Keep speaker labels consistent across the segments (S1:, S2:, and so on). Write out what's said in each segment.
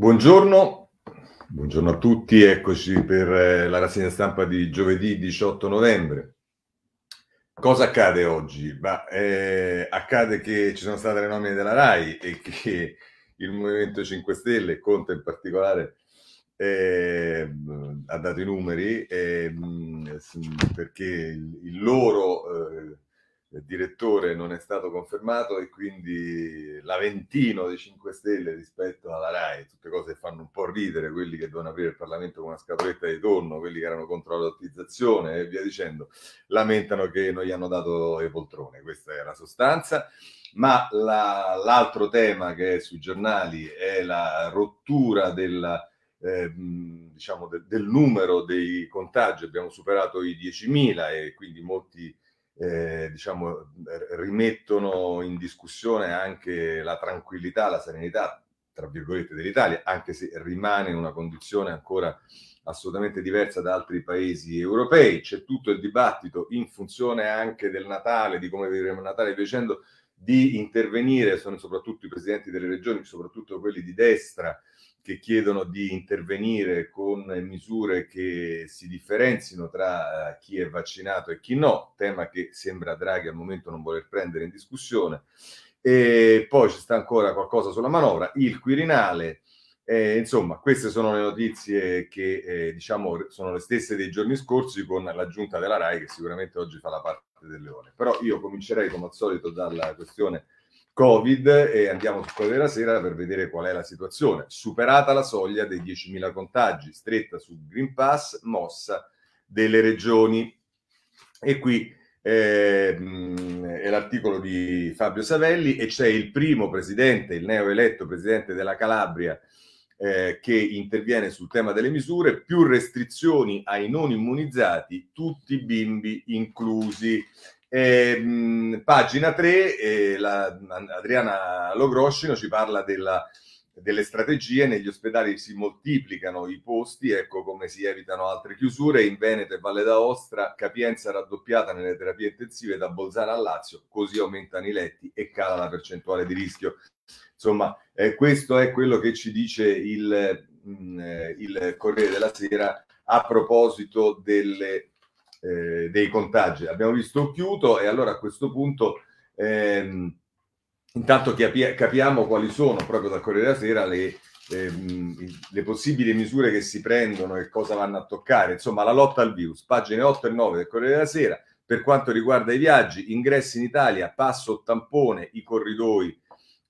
S1: Buongiorno, buongiorno a tutti, eccoci per eh, la rassegna stampa di giovedì 18 novembre. Cosa accade oggi? Bah, eh, accade che ci sono state le nomine della RAI e che il Movimento 5 Stelle, Conte in particolare, eh, ha dato i numeri eh, perché il, loro eh, direttore non è stato confermato e quindi l'Aventino dei 5 Stelle rispetto alla RAI, tutte cose che fanno un po' ridere, quelli che devono aprire il Parlamento con una scatoletta di tonno, quelli che erano contro la lottizzazione e via dicendo, lamentano che non gli hanno dato le poltrone, questa è la sostanza. Ma la, l'altro tema che è sui giornali è la rottura della, eh, diciamo de, del numero dei contagi, abbiamo superato i 10.000 e quindi molti eh, diciamo, rimettono in discussione anche la tranquillità, la serenità, tra virgolette, dell'Italia, anche se rimane in una condizione ancora assolutamente diversa da altri paesi europei. C'è tutto il dibattito in funzione anche del Natale, di come vivremo il Natale, dicendo di intervenire, sono soprattutto i presidenti delle regioni, soprattutto quelli di destra, che chiedono di intervenire con misure che si differenzino tra uh, chi è vaccinato e chi no, tema che sembra Draghi al momento non voler prendere in discussione. E poi ci sta ancora qualcosa sulla manovra, il Quirinale. Eh, insomma, queste sono le notizie che eh, diciamo sono le stesse dei giorni scorsi con l'aggiunta della RAI che sicuramente oggi fa la parte del leone. Però io comincerei come al solito dalla questione Covid e andiamo su Corriere della Sera per vedere qual è la situazione. Superata la soglia dei 10.000 contagi, stretta sul Green Pass, mossa delle regioni. E qui eh, è l'articolo di Fabio Savelli e c'è il primo presidente, il neoeletto presidente della Calabria, eh, che interviene sul tema delle misure, più restrizioni ai non immunizzati, tutti i bimbi inclusi. Eh, pagina 3, eh, la, Adriana Logroscino ci parla della, delle strategie, negli ospedali si moltiplicano i posti, ecco come si evitano altre chiusure, in Veneto e Valle d'Aostra capienza raddoppiata nelle terapie intensive da Bolzano a Lazio, così aumentano i letti e cala la percentuale di rischio. Insomma, eh, questo è quello che ci dice il, mh, mm, eh, il Corriere della Sera a proposito delle eh, dei contagi. Abbiamo visto chiuso e allora a questo punto ehm, intanto capi- capiamo quali sono proprio dal Corriere della Sera le, ehm, le possibili misure che si prendono e cosa vanno a toccare. Insomma, la lotta al virus, pagine 8 e 9 del Corriere della Sera. Per quanto riguarda i viaggi, ingressi in Italia, passo tampone i corridoi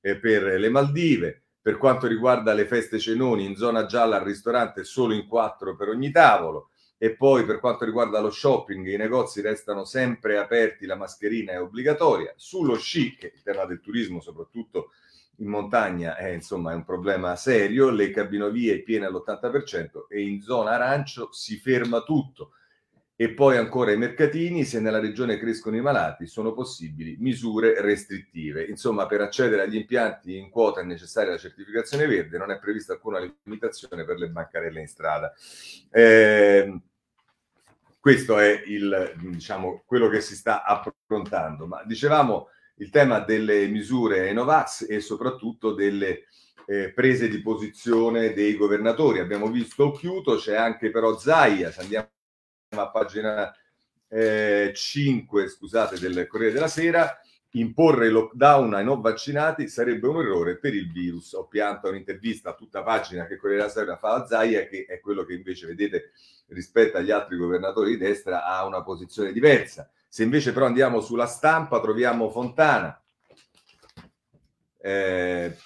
S1: eh, per le Maldive. Per quanto riguarda le feste cenoni, in zona gialla al ristorante solo in quattro per ogni tavolo. E poi per quanto riguarda lo shopping, i negozi restano sempre aperti, la mascherina è obbligatoria. Sullo sci, che il tema del turismo, soprattutto in montagna, è, insomma, è un problema serio, le cabinovie piene all'80% e in zona arancio si ferma tutto. E poi ancora i mercatini, se nella regione crescono i malati, sono possibili misure restrittive. Insomma, per accedere agli impianti in quota è necessaria la certificazione verde, non è prevista alcuna limitazione per le bancarelle in strada. Eh, questo è il, diciamo, quello che si sta approntando. Ma dicevamo il tema delle misure Novax e soprattutto delle eh, prese di posizione dei governatori. Abbiamo visto Occhiuto, c'è anche però Zaia, se andiamo a pagina eh, 5, scusate, del Corriere della Sera, imporre lockdown ai non vaccinati sarebbe un errore per il virus. Ho pianto un'intervista a tutta pagina che Corriere della Sera fa a Zaia, che è quello che invece vedete rispetto agli altri governatori di destra ha una posizione diversa. Se invece però andiamo sulla stampa troviamo Fontana, eh,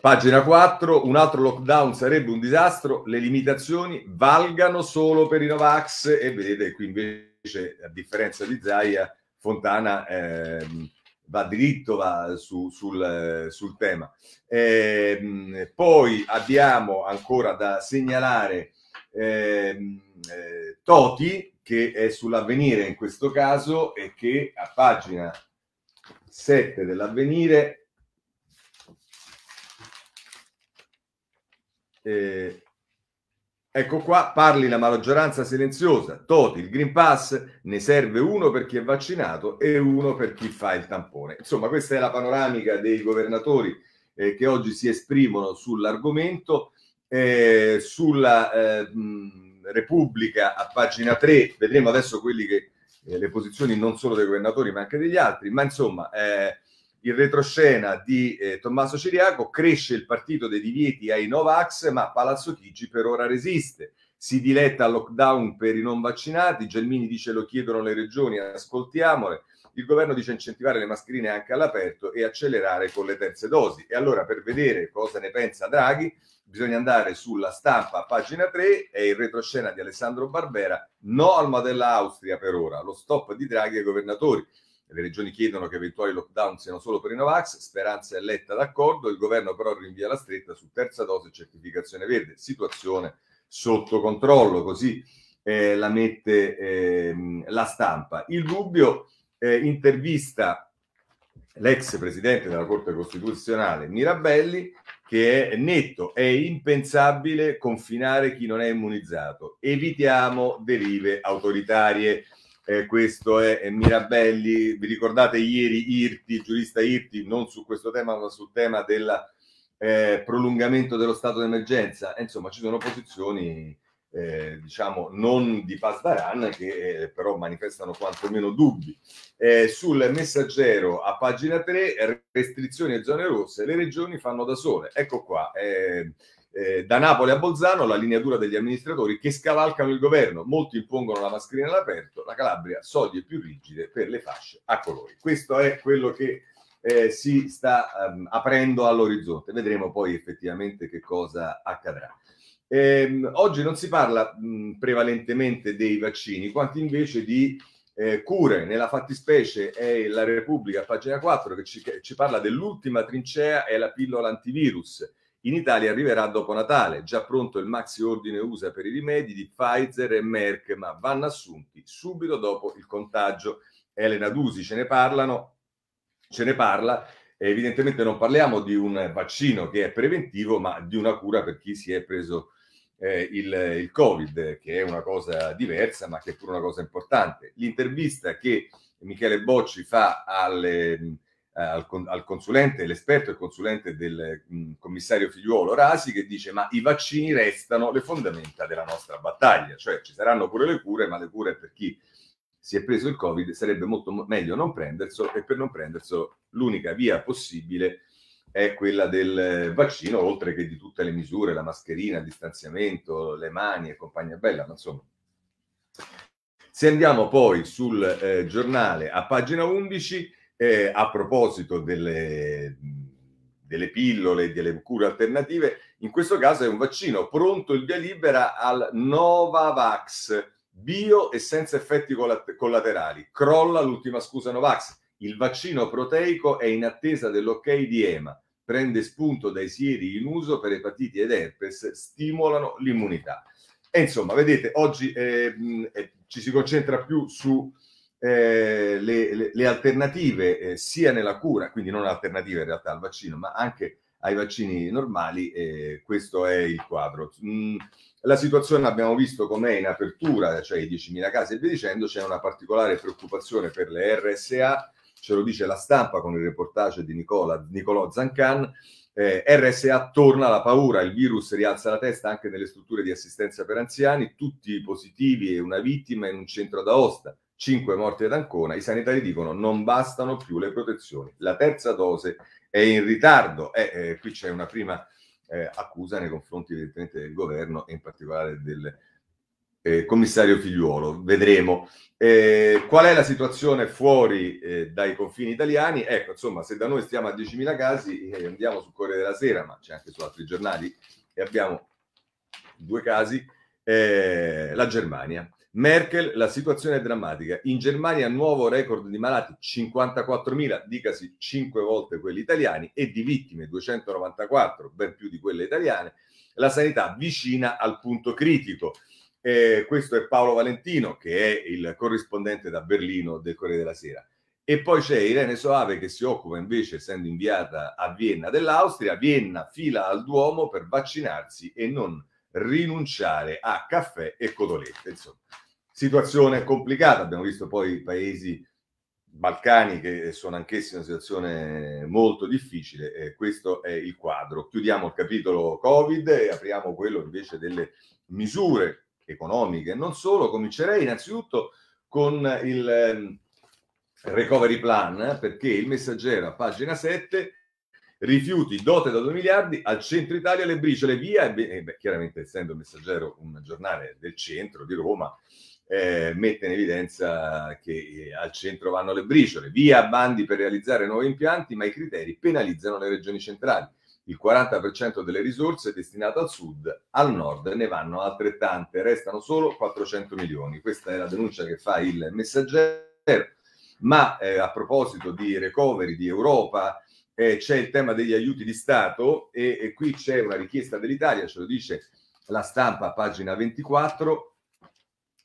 S1: pagina 4, un altro lockdown sarebbe un disastro, le limitazioni valgano solo per i Novax e vedete qui invece a differenza di Zaia Fontana eh, va diritto va su, sul, sul, tema. Eh, poi abbiamo ancora da segnalare ehm, eh, Toti, che è sull'avvenire in questo caso e che a pagina 7 dell'avvenire eh, Ecco qua, parli la maggioranza silenziosa. Toti, il Green Pass ne serve uno per chi è vaccinato e uno per chi fa il tampone. Insomma, questa è la panoramica dei governatori eh, che oggi si esprimono sull'argomento. Eh, sulla eh, Repubblica a pagina 3, vedremo adesso quelli che eh, le posizioni non solo dei governatori ma anche degli altri, ma insomma eh, il retroscena di eh, Tommaso Ciriaco cresce il partito dei divieti ai Novax, ma Palazzo Chigi per ora resiste. Si diletta al lockdown per i non vaccinati, Gelmini dice lo chiedono le regioni, ascoltiamole. Il governo dice incentivare le mascherine anche all'aperto e accelerare con le terze dosi. E allora per vedere cosa ne pensa Draghi, bisogna andare sulla stampa, pagina 3, è il retroscena di Alessandro Barbera, no al modello Austria per ora, lo stop di Draghi ai governatori. Le regioni chiedono che eventuali lockdown siano solo per i Novax, Speranza è letta d'accordo, il governo però rinvia la stretta su terza dose e certificazione verde, situazione sotto controllo, così eh, la mette eh, la stampa. Il dubbio eh, intervista l'ex presidente della Corte Costituzionale Mirabelli che è netto, è impensabile confinare chi non è immunizzato. Evitiamo derive autoritarie. Eh, questo è, è, Mirabelli. Vi ricordate ieri Irti, giurista Irti, non su questo tema, ma sul tema del eh, prolungamento dello stato d'emergenza? Eh, insomma, ci sono posizioni eh, diciamo non di Pasdaran che eh, però manifestano quantomeno dubbi. Eh, sul messaggero a pagina 3 restrizioni e zone rosse le regioni fanno da sole. Ecco qua. Eh, eh, da Napoli a Bolzano la linea dura degli amministratori che scavalcano il governo, molti impongono la mascherina all'aperto, la Calabria soglie più rigide per le fasce a colori. Questo è quello che eh, si sta um, aprendo all'orizzonte. Vedremo poi effettivamente che cosa accadrà. Eh, oggi non si parla mh, prevalentemente dei vaccini, quanto invece di eh, cure. Nella fattispecie è la Repubblica, pagina 4, che ci, che ci parla dell'ultima trincea è la pillola antivirus. In Italia arriverà dopo Natale, già pronto il maxi ordine USA per i rimedi di Pfizer e Merck, ma vanno assunti subito dopo il contagio. Elena Dusi ce ne parlano, ce ne parla. Evidentemente non parliamo di un vaccino che è preventivo, ma di una cura per chi si è preso eh, il, il, Covid, che è una cosa diversa, ma che è pure una cosa importante. L'intervista che Michele Bocci fa alle, al, al, consulente, l'esperto e consulente del mh, mm, commissario figliuolo Rasi, che dice: Ma i vaccini restano le fondamenta della nostra battaglia, cioè ci saranno pure le cure, ma le cure per chi si è preso il Covid sarebbe molto meglio non prenderselo e per non prenderselo l'unica via possibile è quella del vaccino, oltre che di tutte le misure, la mascherina, il distanziamento, le mani e compagnia bella, ma insomma. Se andiamo poi sul eh, giornale a pagina 11, eh, a proposito delle, delle pillole e delle cure alternative, in questo caso è un vaccino pronto il via libera al Novavax, bio e senza effetti collaterali. Crolla l'ultima scusa Novax il vaccino proteico è in attesa dell'ok di EMA, prende spunto dai sieri in uso per epatiti ed herpes, stimolano l'immunità. E insomma, vedete, oggi eh, eh, ci si concentra più su eh, le, le, le, alternative eh, sia nella cura, quindi non alternative in realtà al vaccino, ma anche ai vaccini normali, eh, questo è il quadro. Mm, la situazione abbiamo visto com'è in apertura, cioè i 10.000 casi e via dicendo, c'è una particolare preoccupazione per le RSA, ce lo dice la stampa con il reportage di Nicola, Nicolò Zancan, eh, RSA torna la paura, il virus rialza la testa anche nelle strutture di assistenza per anziani, tutti positivi e una vittima in un centro ad Aosta. 5 morti ad Ancona, i sanitari dicono non bastano più le protezioni. La terza dose è in ritardo. Eh, eh, qui c'è una prima eh, accusa nei confronti evidentemente del governo e in particolare del eh, commissario Figliuolo. Vedremo. Eh, qual è la situazione fuori eh, dai confini italiani? Ecco, insomma, se da noi stiamo a 10.000 casi, andiamo su Corriere della Sera, ma c'è anche su altri giornali, e abbiamo due casi. la Germania Merkel, la situazione è drammatica. In Germania nuovo record di malati, 54.000, dicasi 5 volte quelli italiani, e di vittime, 294, ben più di quelle italiane. La sanità vicina al punto critico. Eh, questo è Paolo Valentino, che è il corrispondente da Berlino del Corriere della Sera. E poi c'è Irene Soave che si occupa invece, essendo inviata a Vienna dell'Austria, Vienna fila al Duomo per vaccinarsi e non rinunciare a caffè e cotolette. Insomma, situazione complicata. Abbiamo visto poi i paesi Balcani che sono anch'essi in una situazione molto difficile. Eh, questo è il quadro. Chiudiamo il capitolo Covid e apriamo quello invece delle misure economiche. Non solo, comincerei innanzitutto con il eh, recovery plan perché il messaggero a pagina 7 rifiuti dote da 2 miliardi al centro Italia le briciole via e beh, chiaramente essendo messaggero un giornale del centro di Roma eh, mette in evidenza che eh, al centro vanno le briciole via bandi per realizzare nuovi impianti ma i criteri penalizzano le regioni centrali il 40% delle risorse destinate al sud, al nord ne vanno altrettante, restano solo 400 milioni. Questa è la denuncia che fa il messaggero. Ma eh, a proposito di recovery di Europa, eh, c'è il tema degli aiuti di Stato e, e qui c'è una richiesta dell'Italia, ce lo dice la stampa, pagina 24,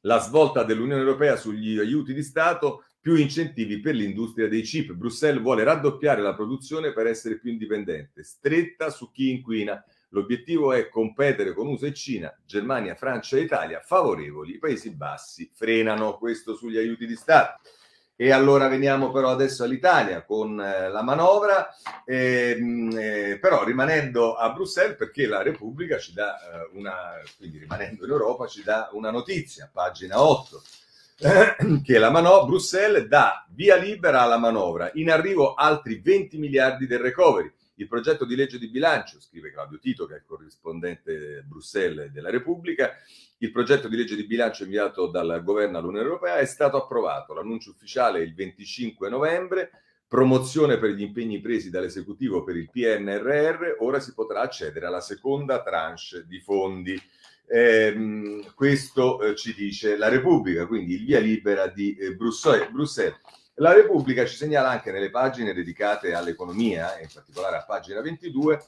S1: la svolta dell'Unione Europea sugli aiuti di Stato, più incentivi per l'industria dei chip. Bruxelles vuole raddoppiare la produzione per essere più indipendente, stretta su chi inquina. L'obiettivo è competere con USA e Cina, Germania, Francia e Italia, favorevoli. I Paesi Bassi frenano questo sugli aiuti di Stato. E allora veniamo però adesso all'Italia con eh, la manovra, eh, eh, però rimanendo a Bruxelles perché la Repubblica ci dà eh, una, quindi rimanendo in Europa, ci dà una notizia, pagina 8, che la manovra, Bruxelles dà via libera alla manovra, in arrivo altri 20 miliardi del recovery. Il progetto di legge di bilancio, scrive Claudio Tito, che è il corrispondente Bruxelles della Repubblica, il progetto di legge di bilancio inviato dal governo all'Unione Europea è stato approvato. L'annuncio ufficiale è il 25 novembre, promozione per gli impegni presi dall'esecutivo per il PNRR, ora si potrà accedere alla seconda tranche di fondi. Eh, questo eh, ci dice la Repubblica, quindi il via libera di eh, Bruxelles. La Repubblica ci segnala anche nelle pagine dedicate all'economia, in particolare a pagina 22,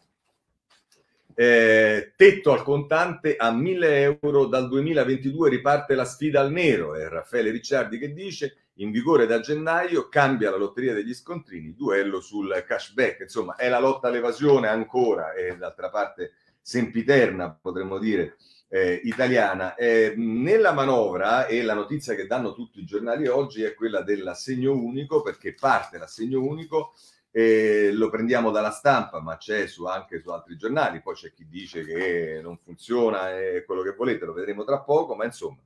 S1: eh, tetto al contante a 1000 euro dal 2022 riparte la sfida al nero. È Raffaele Ricciardi che dice in vigore da gennaio cambia la lotteria degli scontrini, duello sul cashback. Insomma, è la lotta all'evasione ancora e d'altra parte sempiterna, potremmo dire, eh, italiana. Eh, nella manovra, e la notizia che danno tutti i giornali oggi è quella dell'assegno unico, perché parte l'assegno unico eh, lo prendiamo dalla stampa, ma c'è su, anche su altri giornali, poi c'è chi dice che non funziona e quello che volete, lo vedremo tra poco, ma insomma,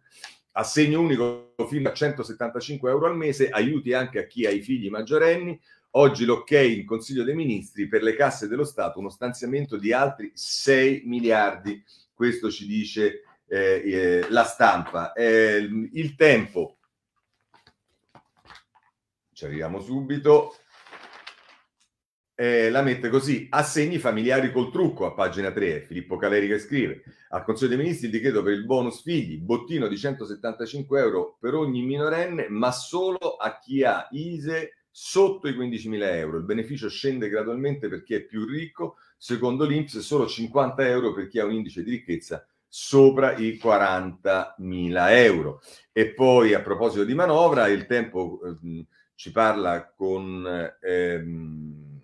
S1: assegno unico fino a 175 euro al mese, aiuti anche a chi ha i figli maggiorenni, oggi l'ok in Consiglio dei Ministri per le casse dello Stato, uno stanziamento di altri 6 miliardi, questo ci dice eh, eh, la stampa. Eh, il tempo, ci arriviamo subito, eh, la mette così, assegni familiari col trucco a pagina 3, Filippo Caleri che scrive, al Consiglio dei Ministri il decreto per il bonus figli, bottino di 175 euro per ogni minorenne, ma solo a chi ha ISE sotto i 15.000 euro. Il beneficio scende gradualmente per chi è più ricco, secondo l'Inps solo 50 euro per chi ha un indice di ricchezza sopra i 40.000 euro. E poi a proposito di manovra, il tempo eh, ci parla con... Ehm,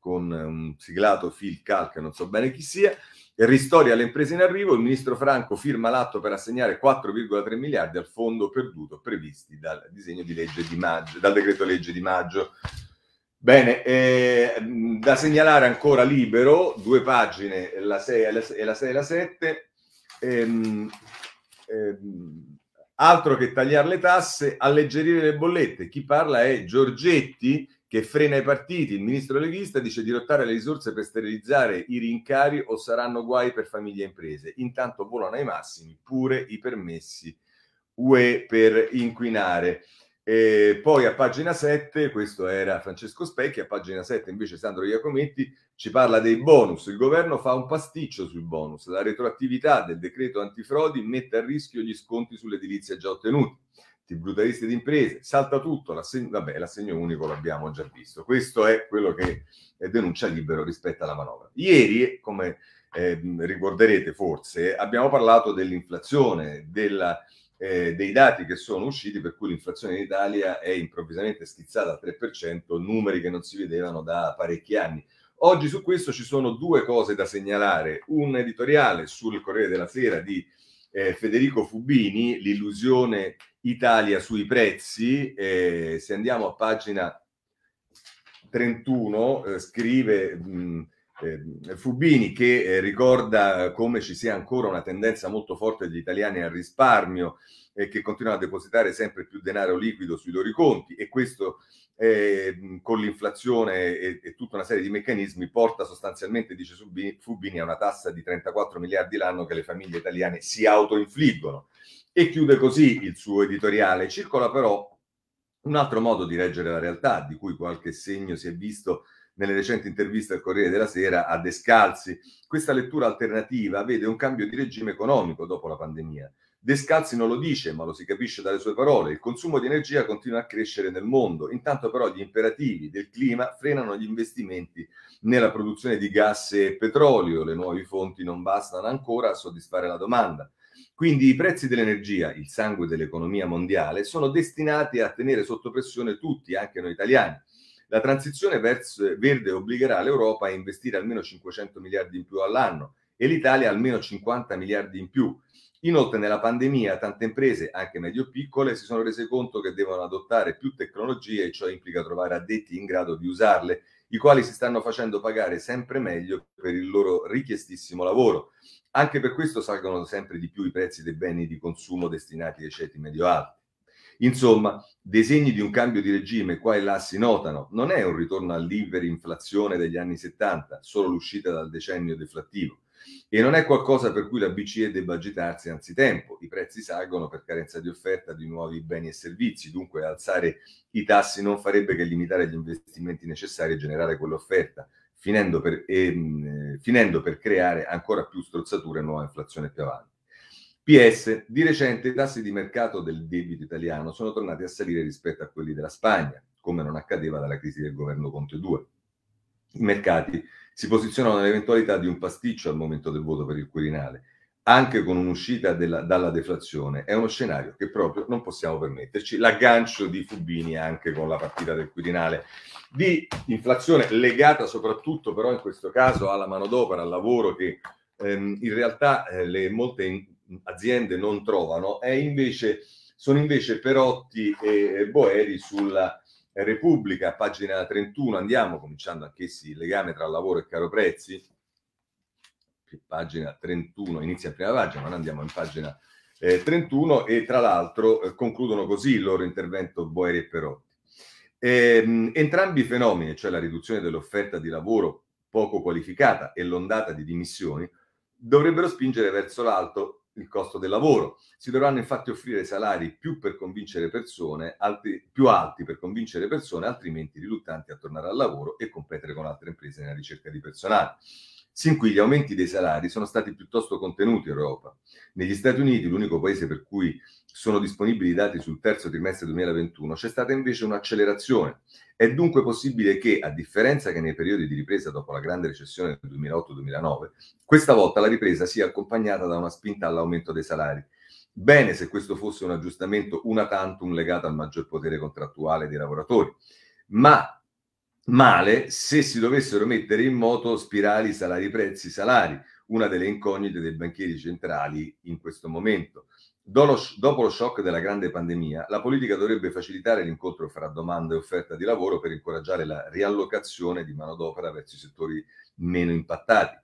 S1: con un siglato Phil Calc, non so bene chi sia, ristori alle imprese in arrivo, il ministro Franco firma l'atto per assegnare 4,3 miliardi al fondo perduto previsti dal disegno di legge di maggio, dal decreto legge di maggio. Bene, eh, da segnalare ancora libero, due pagine, la 6 e la 6 e la 7. Ehm, ehm, altro che tagliare le tasse, alleggerire le bollette. Chi parla è Giorgetti, che frena i partiti. Il ministro leghista dice di lottare le risorse per sterilizzare i rincari o saranno guai per famiglie e imprese. Intanto volano ai massimi pure i permessi UE per inquinare. E poi a pagina 7, questo era Francesco Specchi, a pagina 7 invece Sandro Iacometti ci parla dei bonus. Il governo fa un pasticcio sui bonus. La retroattività del decreto antifrodi mette a rischio gli sconti sull'edilizia già ottenuti i brutalisti di salta tutto, l'assegno, vabbè, l'assegno unico l'abbiamo già visto. Questo è quello che denuncia libero rispetto alla manovra. Ieri, come eh, ricorderete forse, abbiamo parlato dell'inflazione, della, eh, dei dati che sono usciti per cui l'inflazione in Italia è improvvisamente schizzata al 3%, numeri che non si vedevano da parecchi anni. Oggi su questo ci sono due cose da segnalare, un editoriale sul Corriere della Sera di eh, Federico Fubini, l'illusione Italia sui prezzi. Eh, se andiamo a pagina 31, eh, scrive mh, eh, Fubini che eh, ricorda come ci sia ancora una tendenza molto forte degli italiani al risparmio e che continuano a depositare sempre più denaro liquido sui loro conti e questo eh, con l'inflazione e, e, tutta una serie di meccanismi porta sostanzialmente, dice Fubini, a una tassa di 34 miliardi l'anno che le famiglie italiane si autoinfliggono. E chiude così il suo editoriale. Circola però un altro modo di leggere la realtà, di cui qualche segno si è visto nelle recenti interviste al Corriere della Sera a Descalzi. Questa lettura alternativa vede un cambio di regime economico dopo la pandemia. Descalzi non lo dice, ma lo si capisce dalle sue parole. Il consumo di energia continua a crescere nel mondo, intanto però gli imperativi del clima frenano gli investimenti nella produzione di gas e petrolio. Le nuove fonti non bastano ancora a soddisfare la domanda. Quindi i prezzi dell'energia, il sangue dell'economia mondiale, sono destinati a tenere sotto pressione tutti, anche noi italiani. La transizione verso verde obbligherà l'Europa a investire almeno 500 miliardi in più all'anno e l'Italia almeno 50 miliardi in più. Inoltre nella pandemia tante imprese, anche medio-piccole, si sono rese conto che devono adottare più tecnologie e ciò implica trovare addetti in grado di usarle, i quali si stanno facendo pagare sempre meglio per il loro richiestissimo lavoro. Anche per questo salgono sempre di più i prezzi dei beni di consumo destinati ai ceti medio-alti. Insomma, dei segni di un cambio di regime qua e là si notano. Non è un ritorno all'iperinflazione degli anni 70, solo l'uscita dal decennio deflattivo. E non è qualcosa per cui la BCE debba agitarsi anzitempo. I prezzi salgono per carenza di offerta di nuovi beni e servizi, dunque alzare i tassi non farebbe che limitare gli investimenti necessari e generare quell'offerta finendo per, eh, finendo per creare ancora più strozzature e nuova inflazione più avanti. PS, di recente i tassi di mercato del debito italiano sono tornati a salire rispetto a quelli della Spagna, come non accadeva dalla crisi del governo Conte 2. I mercati si posizionano nell'eventualità di un pasticcio al momento del voto per il Quirinale, anche con un'uscita della, dalla deflazione. È uno scenario che proprio non possiamo permetterci. L'aggancio di Fubini anche con la partita del Quirinale di inflazione legata soprattutto però in questo caso alla manodopera, al lavoro che ehm, in realtà eh, le molte aziende non trovano, è invece, sono invece Perotti e Boeri sulla Repubblica, pagina 31, andiamo cominciando anch'essi il legame tra lavoro e caro prezzi, pagina 31, inizia in prima pagina, ma andiamo in pagina eh, 31 e tra l'altro eh, concludono così il loro intervento Boeri e Perotti. Eh, entrambi i fenomeni, cioè la riduzione dell'offerta di lavoro poco qualificata e l'ondata di dimissioni, dovrebbero spingere verso l'alto il costo del lavoro. Si dovranno infatti offrire salari più per convincere persone, altri, più alti per convincere persone, altrimenti riluttanti a tornare al lavoro e competere con altre imprese nella ricerca di personale. Sin qui gli aumenti dei salari sono stati piuttosto contenuti in Europa. Negli Stati Uniti, l'unico paese per cui sono disponibili i dati sul terzo trimestre 2021, c'è stata invece un'accelerazione. È dunque possibile che, a differenza che nei periodi di ripresa dopo la grande recessione del 2008-2009, questa volta la ripresa sia accompagnata da una spinta all'aumento dei salari. Bene se questo fosse un aggiustamento una tantum legato al maggior potere contrattuale dei lavoratori, ma male se si dovessero mettere in moto spirali salari-prezzi-salari, una delle incognite dei banchieri centrali in questo momento. Dopo lo shock della grande pandemia, la politica dovrebbe facilitare l'incontro fra domanda e offerta di lavoro per incoraggiare la riallocazione di manodopera verso i settori meno impattati.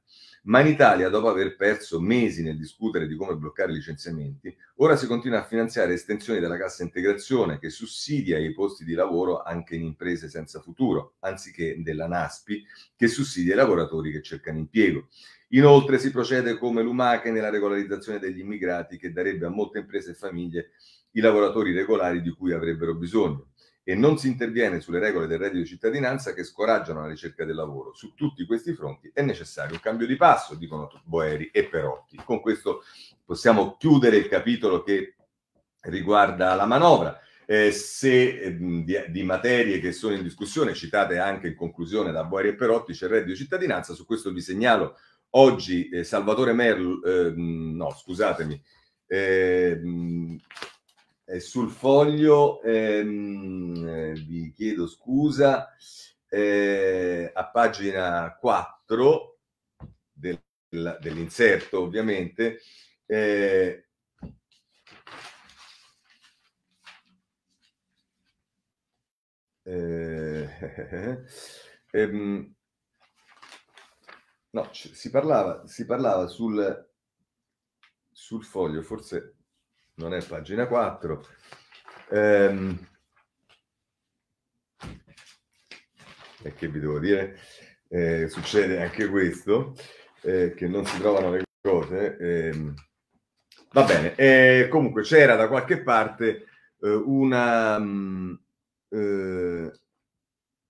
S1: Ma in Italia, dopo aver perso mesi nel discutere di come bloccare i licenziamenti, ora si continua a finanziare estensioni della cassa integrazione che sussidia i posti di lavoro anche in imprese senza futuro, anziché della NASPI che sussidia i lavoratori che cercano impiego. Inoltre si procede come lumache nella regolarizzazione degli immigrati che darebbe a molte imprese e famiglie i lavoratori regolari di cui avrebbero bisogno e non si interviene sulle regole del reddito di cittadinanza che scoraggiano la ricerca del lavoro. Su tutti questi fronti è necessario un cambio di passo, dicono Boeri e Perotti. Con questo possiamo chiudere il capitolo che riguarda la manovra. Eh, se eh, di, di, materie che sono in discussione, citate anche in conclusione da Boeri e Perotti, c'è il reddito di cittadinanza, su questo vi segnalo oggi eh, Salvatore Merlo, ehm, no scusatemi, eh, eh, sul foglio, ehm, eh, vi chiedo scusa, eh, a pagina 4 del, dell'inserto ovviamente, eh, eh, ehm, no, si parlava, si parlava sul, sul foglio, forse non è pagina 4. Ehm, e che vi devo dire? Eh, succede anche questo, eh, che non si trovano le cose. Eh, va bene, eh, comunque c'era da qualche parte eh, una, mh, mm, eh,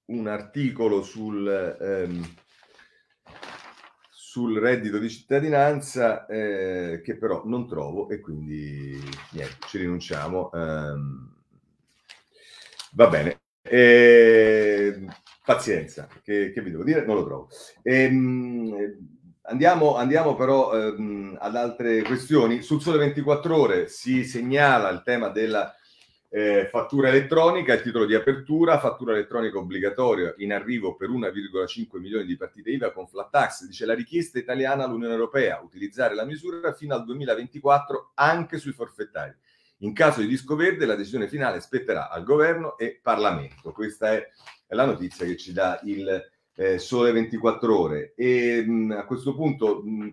S1: un articolo sul, ehm, sul reddito di cittadinanza eh, che però non trovo e quindi niente, ci rinunciamo. Ehm, va bene. Eh, pazienza, che, che, vi devo dire? Non lo trovo. Ehm, andiamo, andiamo, però ehm, ad altre questioni. Sul Sole 24 Ore si segnala il tema della eh, fattura elettronica, il titolo di apertura, fattura elettronica obbligatoria in arrivo per 1,5 milioni di partite IVA con flat tax. Dice la richiesta italiana all'Unione Europea, utilizzare la misura fino al 2024 anche sui forfettari. In caso di disco verde la decisione finale spetterà al governo e Parlamento. Questa è la notizia che ci dà il eh, Sole 24 Ore. E mh, a questo punto mh,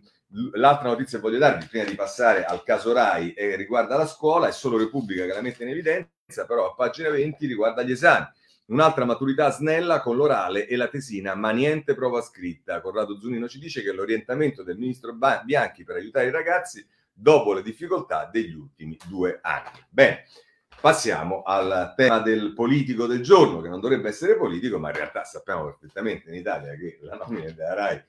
S1: l'altra notizia che voglio darvi prima di passare al caso RAI eh, riguarda la scuola, è solo Repubblica che la mette in evidenza, però a pagina 20 riguarda gli esami. Un'altra maturità snella con l'orale e la tesina, ma niente prova scritta. Corrado Zunino ci dice che l'orientamento del ministro Bianchi per aiutare i ragazzi dopo le difficoltà degli ultimi due anni. Bene, passiamo al tema del politico del giorno, che non dovrebbe essere politico, ma in realtà sappiamo perfettamente in Italia che la nomina della RAI,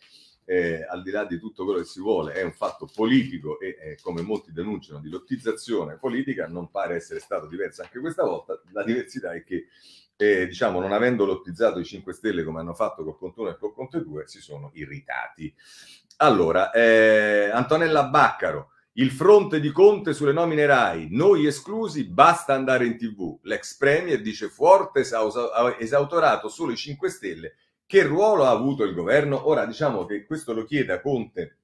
S1: eh, al di là di tutto quello che si vuole, è un fatto politico e eh, come molti denunciano di lottizzazione politica, non pare essere stato diverso anche questa volta. La diversità è che eh, diciamo, non avendo lottizzato i 5 Stelle come hanno fatto con Conte 1 e con Conte 2, si sono irritati. Allora, eh, Antonella Baccaro, il fronte di Conte sulle nomine RAI, noi esclusi, basta andare in tv. L'ex premier dice forte esautorato solo i 5 Stelle. Che ruolo ha avuto il governo? Ora diciamo che questo lo chiede a Conte,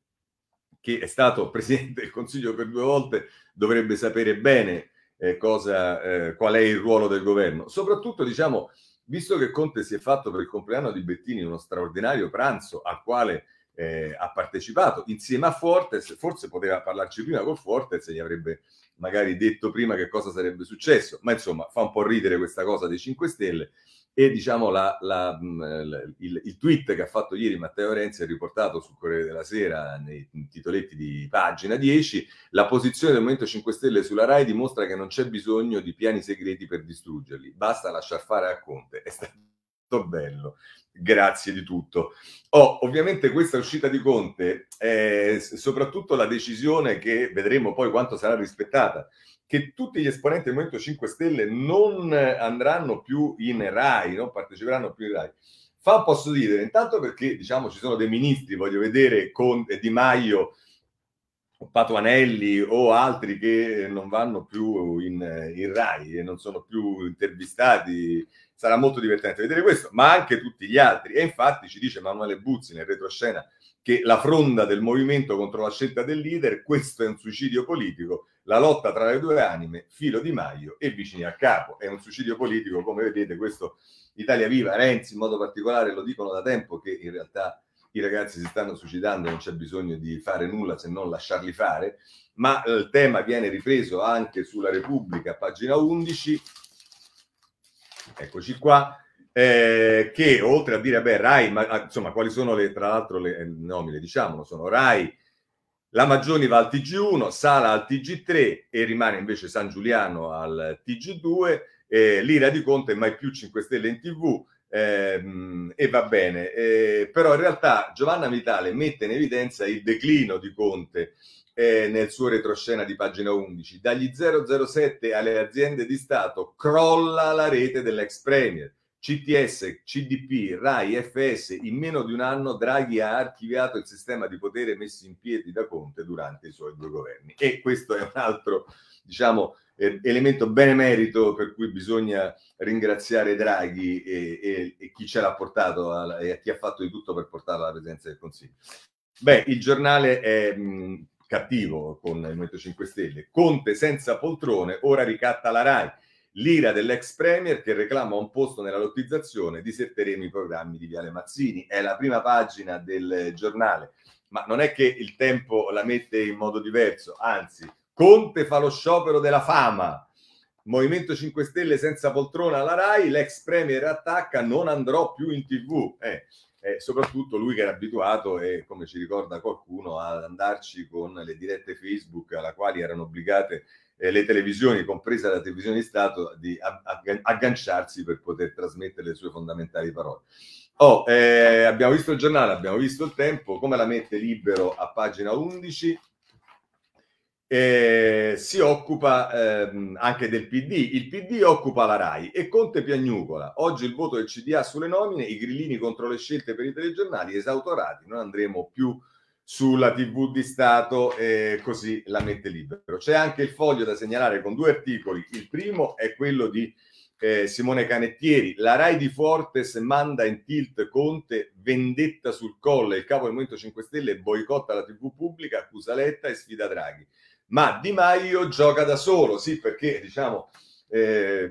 S1: che è stato presidente del Consiglio per due volte, dovrebbe sapere bene eh, cosa, eh, qual è il ruolo del governo. Soprattutto, diciamo, visto che Conte si è fatto per il compleanno di Bettini uno straordinario pranzo al quale eh, ha partecipato insieme a Fortes, forse poteva parlarci prima con Fortes e gli avrebbe magari detto prima che cosa sarebbe successo, ma insomma fa un po' ridere questa cosa dei 5 Stelle e diciamo la, la, mm, la, il, il, tweet che ha fatto ieri Matteo Renzi è riportato sul Corriere della Sera nei titoletti di pagina 10 la posizione del Movimento 5 Stelle sulla RAI dimostra che non c'è bisogno di piani segreti per distruggerli. Basta lasciar fare a Conte. È stato bello grazie di tutto. Oh, ovviamente questa uscita di Conte è soprattutto la decisione che vedremo poi quanto sarà rispettata, che tutti gli esponenti del Movimento 5 Stelle non andranno più in RAI, non parteciperanno più in RAI. Fa un po' sorridere, intanto perché diciamo ci sono dei ministri, voglio vedere Conte, Di Maio, Patuanelli o altri che non vanno più in, in RAI e non sono più intervistati sarà molto divertente vedere questo, ma anche tutti gli altri. E infatti ci dice Emanuele Buzzi nel retroscena che la fronda del movimento contro la scelta del leader, questo è un suicidio politico, la lotta tra le due anime, filo di Maio e vicini a capo. È un suicidio politico, come vedete, questo Italia Viva, Renzi in modo particolare lo dicono da tempo che in realtà i ragazzi si stanno suicidando non c'è bisogno di fare nulla se non lasciarli fare, ma il tema viene ripreso anche sulla Repubblica, pagina 11, eccoci qua, eh, che oltre a dire, beh, Rai, ma ah, insomma, quali sono le, tra l'altro le eh, nomine, diciamolo, sono Rai, la Maggioni va al TG1, Sala al TG3 e rimane invece San Giuliano al TG2, eh, l'ira di Conte mai più 5 Stelle in TV, ehm, e va bene. Eh, però in realtà Giovanna Vitale mette in evidenza il declino di Conte eh, nel suo retroscena di pagina 11. Dagli 007 alle aziende di Stato crolla la rete dell'ex premier. CTS, CDP, RAI, FS, in meno di un anno Draghi ha archiviato il sistema di potere messo in piedi da Conte durante i suoi due governi. E questo è un altro, diciamo, eh, elemento benemerito per cui bisogna ringraziare Draghi e, e, e chi ce l'ha portato a, e a chi ha fatto di tutto per portarlo alla presenza del Consiglio. Beh, il giornale è cattivo con il Movimento 5 Stelle. Conte senza poltrone, ora ricatta la RAI. l'ira dell'ex premier che reclama un posto nella lottizzazione, diserteremo i programmi di Viale Mazzini. È la prima pagina del giornale, ma non è che il tempo la mette in modo diverso, anzi, Conte fa lo sciopero della fama. Movimento 5 Stelle senza poltrona alla RAI, l'ex premier attacca, non andrò più in tv. Eh, eh, soprattutto lui che era abituato, e come ci ricorda qualcuno, ad andarci con le dirette Facebook alla quali erano obbligate eh, le televisioni, compresa la televisione di Stato, di agganciarsi per poter trasmettere le sue fondamentali parole. Oh, eh, abbiamo visto il giornale, abbiamo visto il tempo, come la mette libero a pagina 11. Eh, si occupa ehm, anche del PD. Il PD occupa la RAI e Conte piagnucola. Oggi il voto del CDA sulle nomine, i grillini contro le scelte per i telegiornali, esautorati, non andremo più sulla TV di Stato e così la mette libero. C'è anche il foglio da segnalare con due articoli. Il primo è quello di eh, Simone Canettieri. La RAI di Fortes manda in tilt Conte, vendetta sul colle. Il capo del Movimento 5 Stelle boicotta la TV pubblica, accusa Letta e sfida Draghi. Ma Di Maio gioca da solo, sì, perché diciamo... Eh,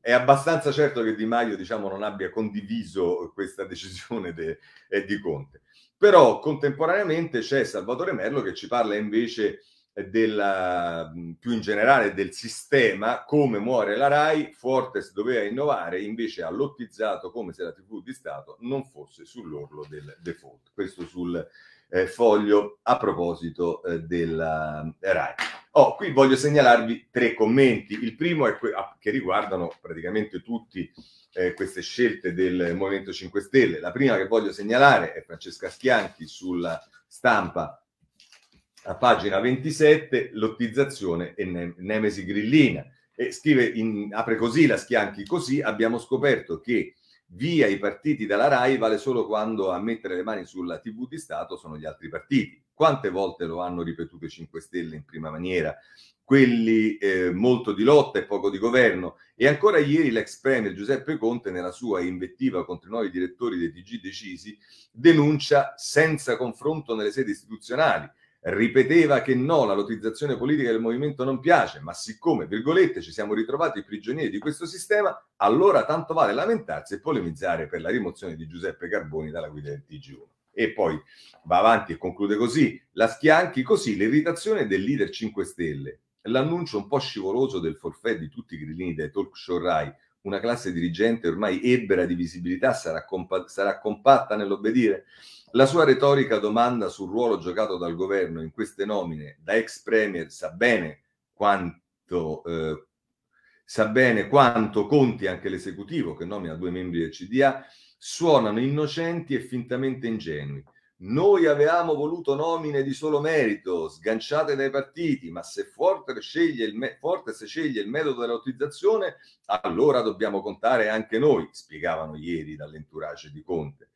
S1: è abbastanza certo che Di Maio diciamo, non abbia condiviso questa decisione de, eh, di Conte. Però contemporaneamente c'è Salvatore Merlo che ci parla invece della, più in generale del sistema, come muore la RAI, Fortes doveva innovare, invece ha lottizzato come se la TV di Stato non fosse sull'orlo del default. Questo sul eh, foglio a proposito eh, della RAI. Oh, qui voglio segnalarvi tre commenti. Il primo è que- che riguardano praticamente tutti eh, queste scelte del Movimento 5 Stelle. La prima che voglio segnalare è Francesca Schianchi sulla stampa a pagina 27, lottizzazione e ne- nemesi grillina. E scrive, in, apre così la Schianchi, così abbiamo scoperto che via i partiti dalla RAI vale solo quando a mettere le mani sulla TV di Stato sono gli altri partiti. Quante volte lo hanno ripetuto i 5 Stelle in prima maniera? Quelli eh, molto di lotta e poco di governo. E ancora ieri l'ex premier Giuseppe Conte, nella sua invettiva contro i nuovi direttori dei TG decisi, denuncia senza confronto nelle sedi istituzionali ripeteva che no, la lottizzazione politica del movimento non piace, ma siccome, virgolette, ci siamo ritrovati prigionieri di questo sistema, allora tanto vale lamentarsi e polemizzare per la rimozione di Giuseppe Carboni dalla guida del TG1. E poi va avanti e conclude così, la schianchi così l'irritazione del leader 5 Stelle, l'annuncio un po' scivoloso del forfè di tutti i grillini dei talk show Rai, una classe dirigente ormai ebbera di visibilità sarà, compa- sarà compatta nell'obbedire? La sua retorica domanda sul ruolo giocato dal governo in queste nomine da ex premier sa bene quanto, eh, sa bene quanto conti anche l'esecutivo che nomina due membri del CDA, suonano innocenti e fintamente ingenui. Noi avevamo voluto nomine di solo merito, sganciate dai partiti, ma se Forte sceglie il, me- Fortes sceglie il metodo della lottizzazione, allora dobbiamo contare anche noi, spiegavano ieri dall'entourage di Conte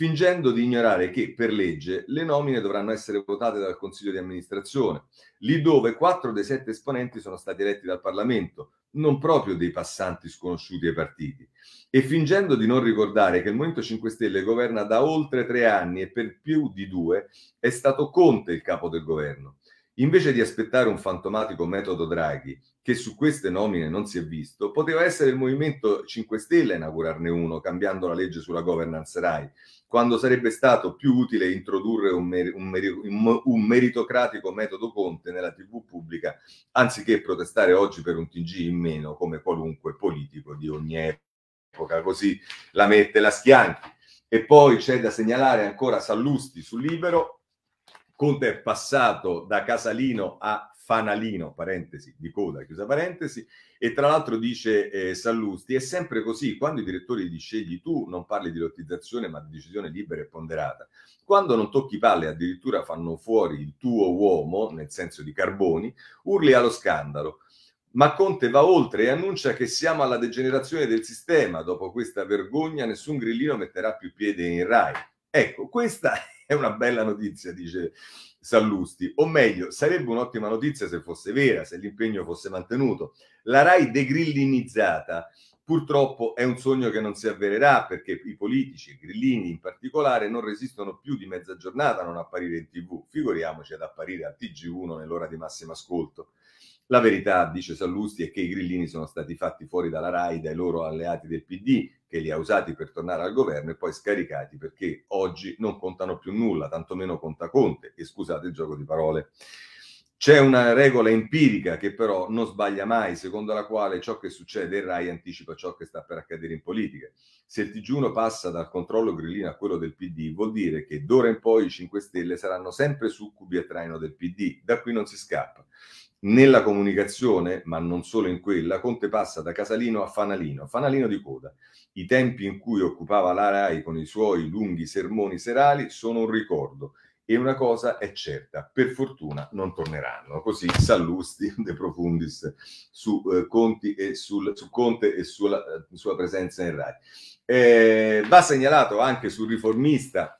S1: fingendo di ignorare che per legge le nomine dovranno essere votate dal Consiglio di amministrazione, lì dove quattro dei sette esponenti sono stati eletti dal Parlamento, non proprio dei passanti sconosciuti ai partiti, e fingendo di non ricordare che il Movimento 5 Stelle governa da oltre tre anni e per più di due è stato Conte il capo del governo. Invece di aspettare un fantomatico metodo Draghi, che su queste nomine non si è visto, poteva essere il Movimento 5 Stelle a inaugurarne uno, cambiando la legge sulla governance RAI, quando sarebbe stato più utile introdurre un, mer- un, mer- un, meritocratico metodo Conte nella TV pubblica, anziché protestare oggi per un TG in meno come qualunque politico di ogni epoca, così la mette la Schianchi. E poi c'è da segnalare ancora Sallusti sul Libero, Conte è passato da Casalino a fanalino, parentesi, di coda, chiusa parentesi, e tra l'altro dice eh, Sallusti, è sempre così, quando i direttori li scegli tu non parli di lottizzazione ma di decisione libera e ponderata. Quando non tocchi palle addirittura fanno fuori il tuo uomo, nel senso di Carboni, urli allo scandalo. Ma Conte va oltre e annuncia che siamo alla degenerazione del sistema. Dopo questa vergogna nessun grillino metterà più piede in Rai. Ecco, questa è una bella notizia, dice Sallusti, o meglio, sarebbe un'ottima notizia se fosse vera, se l'impegno fosse mantenuto. La RAI degrillinizzata purtroppo è un sogno che non si avvererà perché i politici, i grillini in particolare, non resistono più di mezza giornata a non apparire in tv, figuriamoci ad apparire al TG1 nell'ora di massimo ascolto. La verità, dice Sallusti, è che i grillini sono stati fatti fuori dalla RAI dai loro alleati del PD, che li ha usati per tornare al governo e poi scaricati perché oggi non contano più nulla, tantomeno conta Conte. E scusate il gioco di parole. C'è una regola empirica che però non sbaglia mai, secondo la quale ciò che succede in RAI anticipa ciò che sta per accadere in politica. Se il TG1 passa dal controllo grillino a quello del PD, vuol dire che d'ora in poi i 5 Stelle saranno sempre succubi e traino del PD. Da qui non si scappa. Nella comunicazione, ma non solo in quella, Conte passa da Casalino a Fanalino, Fanalino di coda. I tempi in cui occupava la RAI con i suoi lunghi sermoni serali sono un ricordo e una cosa è certa, per fortuna non torneranno. Così Sallusti De Profundis su, eh, Conti e sul, su Conte e sulla, eh, sua presenza in RAI. Eh, va segnalato anche sul riformista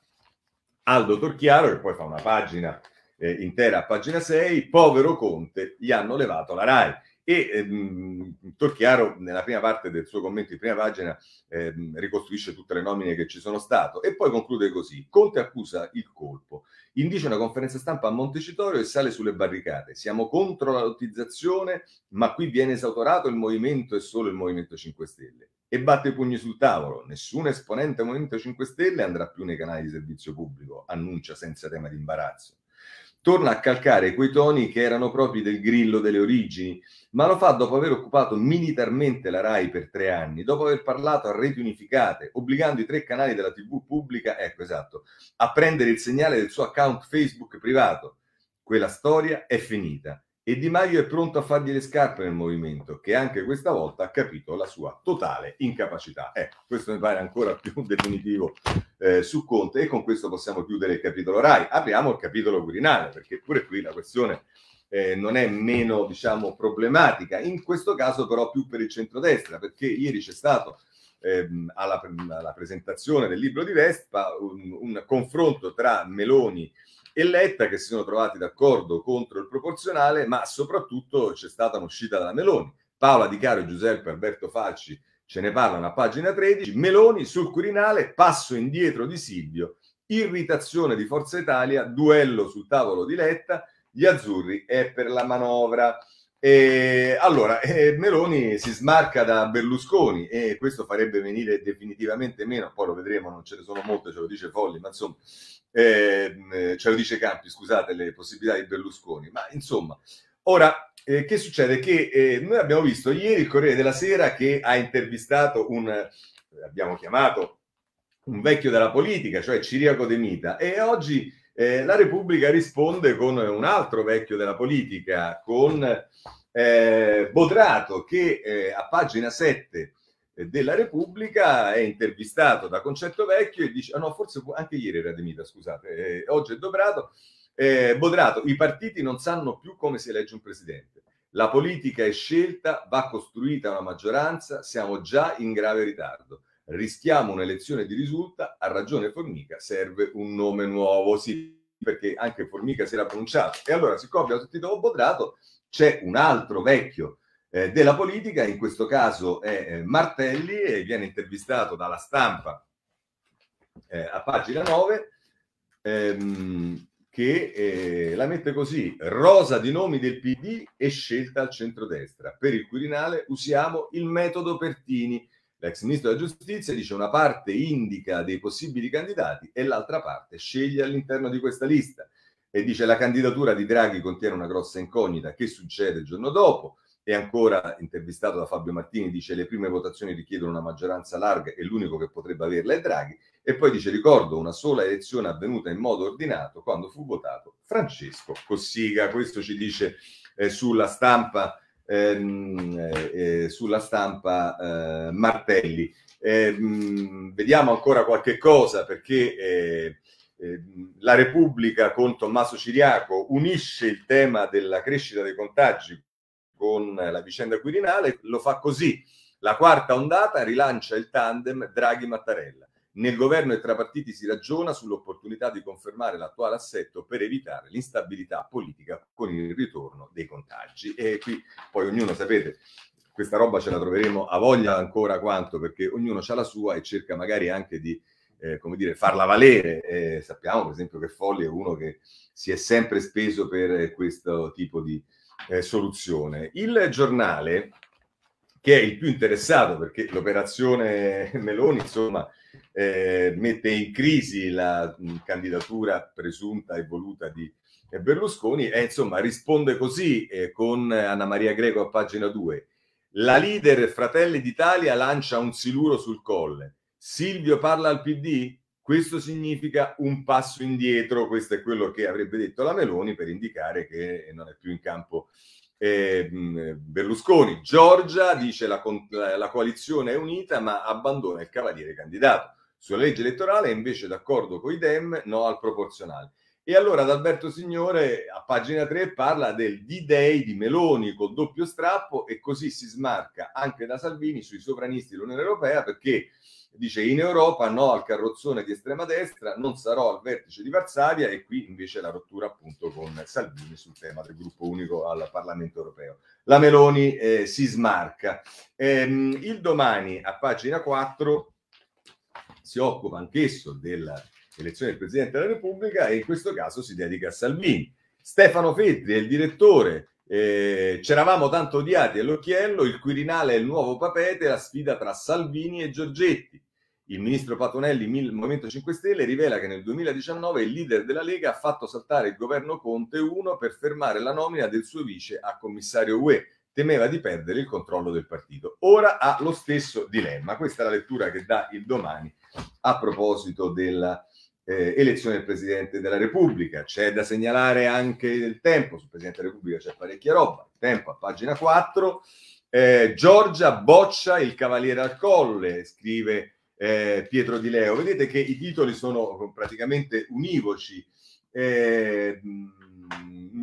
S1: Aldo Torchiaro, che poi fa una pagina eh, intera pagina 6, povero Conte, gli hanno levato la RAI. E ehm, Torchiaro nella prima parte del suo commento in prima pagina ehm, ricostruisce tutte le nomine che ci sono state e poi conclude così. Conte accusa il colpo. Indice una conferenza stampa a Montecitorio e sale sulle barricate. Siamo contro la lottizzazione ma qui viene esautorato il movimento e solo il Movimento 5 Stelle. E batte i pugni sul tavolo. Nessun esponente Movimento 5 Stelle andrà più nei canali di servizio pubblico annuncia senza tema di imbarazzo torna a calcare quei toni che erano propri del grillo delle origini, ma lo fa dopo aver occupato militarmente la RAI per tre anni, dopo aver parlato a reti unificate, obbligando i tre canali della TV pubblica, ecco esatto, a prendere il segnale del suo account Facebook privato. Quella storia è finita e Di Maio è pronto a fargli le scarpe nel movimento, che anche questa volta ha capito la sua totale incapacità. Ecco, questo mi pare ancora più definitivo eh, su Conte e con questo possiamo chiudere il capitolo RAI. Apriamo il capitolo Quirinale, perché pure qui la questione eh, non è meno, diciamo, problematica. In questo caso però più per il centrodestra, perché ieri c'è stato ehm, alla, alla, presentazione del libro di Vespa un, un confronto tra Meloni e e Letta che si sono trovati d'accordo contro il proporzionale, ma soprattutto c'è stata un'uscita dalla Meloni. Paola Di Caro Giuseppe Alberto Facci ce ne parlano a pagina 13. Meloni sul Quirinale, passo indietro di Silvio, irritazione di Forza Italia, duello sul tavolo di Letta, gli azzurri è per la manovra. E allora, eh, Meloni si smarca da Berlusconi e questo farebbe venire definitivamente meno, poi lo vedremo, non ce ne sono molte, ce lo dice Folli, ma insomma, eh, ce lo dice Campi, scusate, le possibilità di Berlusconi. Ma insomma, ora, eh, che succede? Che eh, noi abbiamo visto ieri il Corriere della Sera che ha intervistato un, abbiamo chiamato, un vecchio della politica, cioè Ciriaco De Mita, e oggi eh, la Repubblica risponde con un altro vecchio della politica, con eh, Bodrato, che eh, a pagina 7 della Repubblica è intervistato da Concetto Vecchio e dice, ah no, forse anche ieri era De Mita, scusate, eh, oggi è Dobrato, eh, Bodrato, i partiti non sanno più come si elegge un presidente. La politica è scelta, va costruita una maggioranza, siamo già in grave ritardo rischiamo un'elezione di risulta, ha ragione Formica, serve un nome nuovo, sì, perché anche Formica si era pronunciato. E allora, siccome abbiamo sentito Bodrato, c'è un altro vecchio eh, della politica, in questo caso è eh, Martelli, e viene intervistato dalla stampa eh, a pagina 9, ehm, che eh, la mette così, rosa di nomi del PD e scelta al centrodestra. Per il Quirinale usiamo il metodo Pertini, L'ex ministro della giustizia dice una parte indica dei possibili candidati e l'altra parte sceglie all'interno di questa lista. E dice la candidatura di Draghi contiene una grossa incognita, che succede il giorno dopo? E ancora intervistato da Fabio Martini dice le prime votazioni richiedono una maggioranza larga e l'unico che potrebbe averla è Draghi. E poi dice ricordo una sola elezione avvenuta in modo ordinato quando fu votato Francesco Cossiga, questo ci dice eh, sulla stampa ehm, eh, sulla stampa eh, Martelli. Eh, vediamo ancora qualche cosa perché eh, ehm, la Repubblica con Tommaso Ciriaco unisce il tema della crescita dei contagi con la vicenda Quirinale, lo fa così. La quarta ondata rilancia il tandem Draghi-Mattarella. Nel governo e tra partiti si ragiona sull'opportunità di confermare l'attuale assetto per evitare l'instabilità politica con il ritorno dei contagi. E qui poi ognuno, sapete, questa roba ce la troveremo a voglia ancora quanto, perché ognuno ha la sua e cerca magari anche di, eh, come dire, farla valere. Eh, sappiamo per esempio che Folli è uno che si è sempre speso per questo tipo di, eh, soluzione. Il giornale, che è il più interessato perché l'operazione Meloni, insomma, eh, mette in crisi la candidatura presunta e voluta di Berlusconi e insomma risponde così eh, con Anna Maria Greco a pagina 2. La leader Fratelli d'Italia lancia un siluro sul colle. Silvio parla al PD? Questo significa un passo indietro, questo è quello che avrebbe detto la Meloni per indicare che non è più in campo eh, Berlusconi. Giorgia dice la, la coalizione è unita ma abbandona il cavaliere candidato. Sulla legge elettorale è invece d'accordo con i Dem, no al proporzionale. E allora Adalberto Signore a pagina 3 parla del D-Day di Meloni col doppio strappo e così si smarca anche da Salvini sui sovranisti dell'Unione Europea perché dice in Europa no al carrozzone di estrema destra, non sarò al vertice di Varsavia e qui invece la rottura appunto con Salvini sul tema del gruppo unico al Parlamento europeo. La Meloni eh, si smarca. Ehm, il domani a pagina 4 si occupa anch'esso della elezione del Presidente della Repubblica e in questo caso si dedica a Salvini. Stefano Fetri è il direttore, eh, c'eravamo tanto odiati all'occhiello, il Quirinale è il nuovo papete, la sfida tra Salvini e Giorgetti. Il ministro Patonelli, il Movimento 5 Stelle, rivela che nel 2019 il leader della Lega ha fatto saltare il governo Conte 1 per fermare la nomina del suo vice a commissario UE. Temeva di perdere il controllo del partito. Ora ha lo stesso dilemma. Questa è la lettura che dà il domani a proposito della eh, elezione del Presidente della Repubblica. C'è da segnalare anche il tempo, sul Presidente della Repubblica c'è parecchia roba. Il tempo a pagina 4. Eh, Giorgia boccia il Cavaliere al Colle, scrive eh, Pietro Di Leo. Vedete che i titoli sono praticamente univoci. Eh,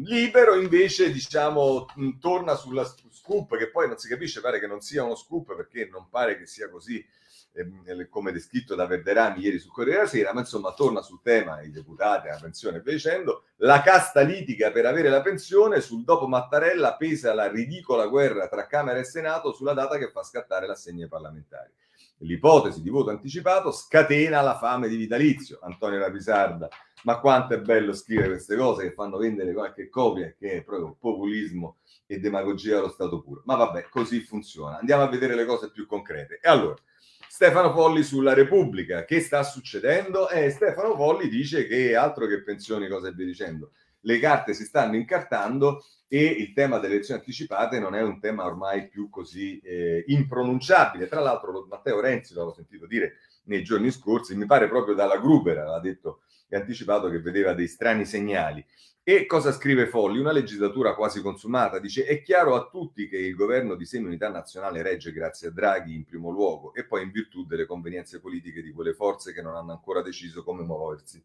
S1: libero invece diciamo torna sulla scoop che poi non si capisce pare che non sia uno scoop perché non pare che sia così eh, come descritto da Verderami ieri sul Corriere della Sera, ma insomma torna sul tema i deputati, la pensione e via dicendo. La casta litiga per avere la pensione, sul dopo Mattarella pesa la ridicola guerra tra Camera e Senato sulla data che fa scattare l'assegno ai parlamentari. L'ipotesi di voto anticipato scatena la fame di vitalizio. Antonio Rapisarda, ma quanto è bello scrivere queste cose che fanno vendere qualche copia, che è proprio populismo e demagogia allo stato puro. Ma vabbè, così funziona. Andiamo a vedere le cose più concrete. E allora, Stefano Folli sulla Repubblica. Che sta succedendo? Eh, Stefano Folli dice che altro che pensioni, cosa vi dicendo. Le carte si stanno incartando e il tema delle elezioni anticipate non è un tema ormai più così eh, impronunciabile. Tra l'altro Matteo Renzi, l'avevo sentito dire nei giorni scorsi, mi pare proprio dalla Gruber, aveva detto e anticipato che vedeva dei strani segnali. E cosa scrive Folli? Una legislatura quasi consumata. Dice: È chiaro a tutti che il governo di semi-unità nazionale regge grazie a Draghi in primo luogo e poi in virtù delle convenienze politiche di quelle forze che non hanno ancora deciso come muoversi.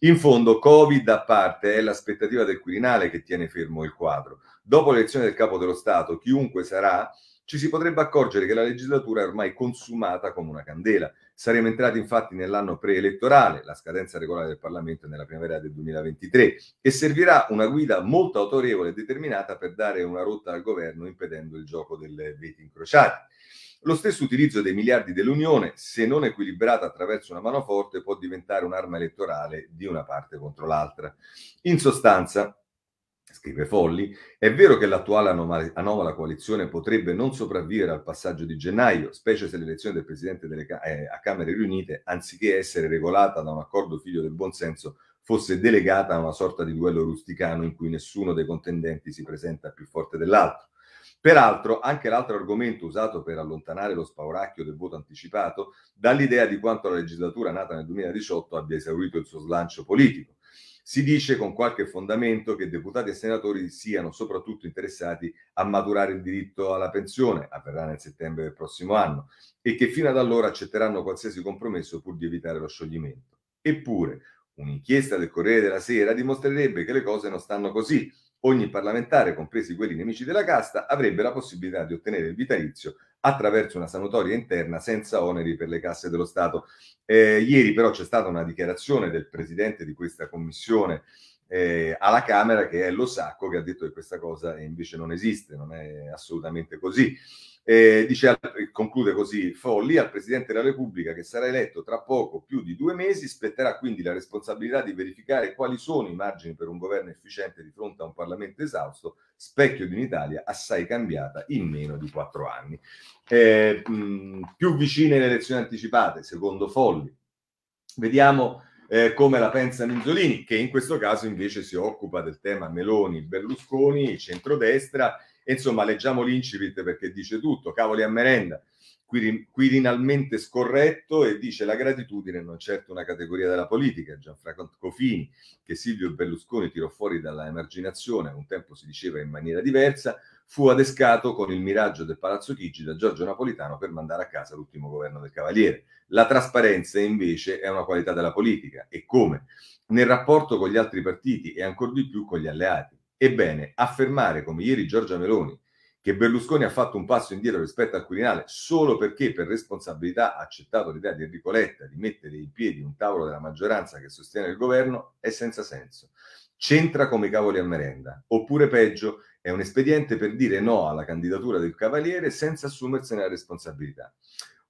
S1: In fondo, Covid a parte, è l'aspettativa del Quirinale che tiene fermo il quadro. Dopo l'elezione del capo dello Stato, chiunque sarà, ci si potrebbe accorgere che la legislatura è ormai consumata come una candela. Saremo entrati infatti nell'anno preelettorale, la scadenza regolare del Parlamento è nella primavera del 2023 e servirà una guida molto autorevole e determinata per dare una rotta al governo impedendo il gioco delle veti incrociate. Lo stesso utilizzo dei miliardi dell'Unione, se non equilibrata attraverso una mano forte, può diventare un'arma elettorale di una parte contro l'altra. In sostanza, scrive Folli, è vero che l'attuale anomala coalizione potrebbe non sopravvivere al passaggio di gennaio, specie se l'elezione del Presidente delle, eh, a Camere riunite, anziché essere regolata da un accordo figlio del buonsenso, fosse delegata a una sorta di duello rusticano in cui nessuno dei contendenti si presenta più forte dell'altro. Peraltro, anche l'altro argomento usato per allontanare lo spauracchio del voto anticipato dà l'idea di quanto la legislatura nata nel 2018 abbia esaurito il suo slancio politico. Si dice con qualche fondamento che deputati e senatori siano soprattutto interessati a maturare il diritto alla pensione, avverrà nel settembre del prossimo anno, e che fino ad allora accetteranno qualsiasi compromesso pur di evitare lo scioglimento. Eppure, un'inchiesta del Corriere della Sera dimostrerebbe che le cose non stanno così. Ogni parlamentare, compresi quelli nemici della casta, avrebbe la possibilità di ottenere il vitalizio attraverso una sanatoria interna senza oneri per le casse dello Stato. Eh, ieri però c'è stata una dichiarazione del presidente di questa commissione eh, alla Camera che è lo Sacco che ha detto che questa cosa invece non esiste, non è assolutamente così. Eh, dice, conclude così Folli al Presidente della Repubblica che sarà eletto tra poco più di due mesi, spetterà quindi la responsabilità di verificare quali sono i margini per un governo efficiente di fronte a un Parlamento esausto, specchio di un'Italia assai cambiata in meno di quattro anni. Eh, mh, più vicine le elezioni anticipate, secondo Folli. Vediamo eh, come la pensa Minzolini, che in questo caso invece si occupa del tema Meloni, Berlusconi, centrodestra insomma, leggiamo l'incipit perché dice tutto, cavoli a merenda, quirinalmente scorretto e dice la gratitudine non certo una categoria della politica. Gianfranco Fini, che Silvio Berlusconi tirò fuori dalla emarginazione, un tempo si diceva in maniera diversa, fu adescato con il miraggio del Palazzo Chigi da Giorgio Napolitano per mandare a casa l'ultimo governo del Cavaliere. La trasparenza invece è una qualità della politica e come? Nel rapporto con gli altri partiti e ancor di più con gli alleati. Ebbene, affermare come ieri Giorgia Meloni che Berlusconi ha fatto un passo indietro rispetto al Quirinale solo perché per responsabilità ha accettato l'idea di Enrico Letta di mettere in piedi un tavolo della maggioranza che sostiene il governo è senza senso. C'entra come cavoli a merenda, oppure peggio, è un espediente per dire no alla candidatura del Cavaliere senza assumersene la responsabilità.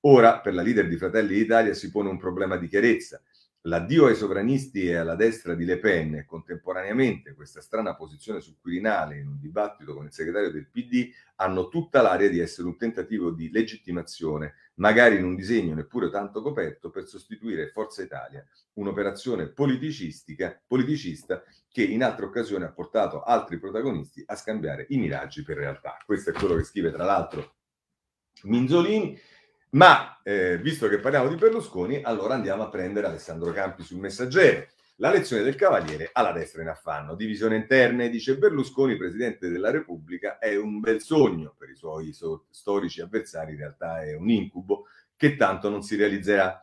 S1: Ora, per la leader di Fratelli d'Italia si pone un problema di chiarezza l'addio ai sovranisti e alla destra di Le Pen e contemporaneamente questa strana posizione sul Quirinale in un dibattito con il segretario del PD hanno tutta l'aria di essere un tentativo di legittimazione, magari in un disegno neppure tanto coperto, per sostituire Forza Italia, un'operazione politicistica, politicista che in altre occasioni ha portato altri protagonisti a scambiare i miraggi per realtà. Questo è quello che scrive tra l'altro Minzolini. Ma eh, visto che parliamo di Berlusconi, allora andiamo a prendere Alessandro Campi sul messaggero. La lezione del Cavaliere alla destra in affanno. Divisione interne, dice Berlusconi, presidente della Repubblica, è un bel sogno per i suoi storici avversari, in realtà è un incubo che tanto non si realizzerà.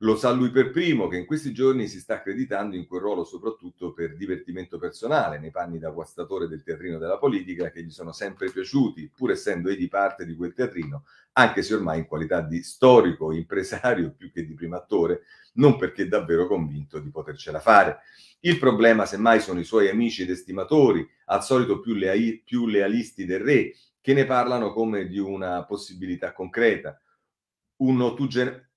S1: Lo sa lui per primo che in questi giorni si sta accreditando in quel ruolo soprattutto per divertimento personale, nei panni da guastatore del teatrino della politica che gli sono sempre piaciuti, pur essendo egli parte di quel teatrino, anche se ormai in qualità di storico, impresario più che di primo attore, non perché davvero convinto di potercela fare. Il problema, semmai, sono i suoi amici ed estimatori, al solito più, lea- più lealisti del re, che ne parlano come di una possibilità concreta. Un ottugen-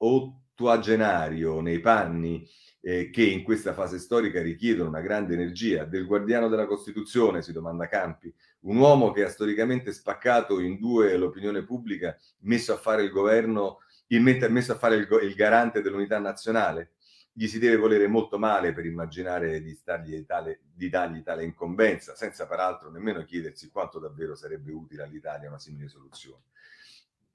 S1: ottuagenario nei panni eh, che in questa fase storica richiedono una grande energia. Del guardiano della Costituzione, si domanda Campi, un uomo che ha storicamente spaccato in due l'opinione pubblica, messo a fare il governo, il messo a fare il, il garante dell'unità nazionale? Gli si deve volere molto male per immaginare di, stargli tale, di dargli tale incombenza, senza peraltro nemmeno chiedersi quanto davvero sarebbe utile all'Italia una simile soluzione.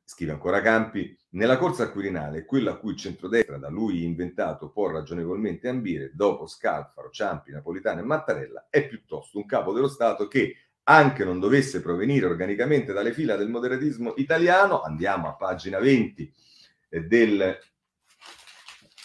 S1: Scrive ancora Campi, nella corsa al Quirinale, quello a cui il centrodestra da lui inventato può ragionevolmente ambire, dopo Scalfaro, Ciampi, Napolitano e Mattarella, è piuttosto un capo dello Stato che, anche non dovesse provenire organicamente dalle fila del moderatismo italiano, andiamo a pagina 20 eh, del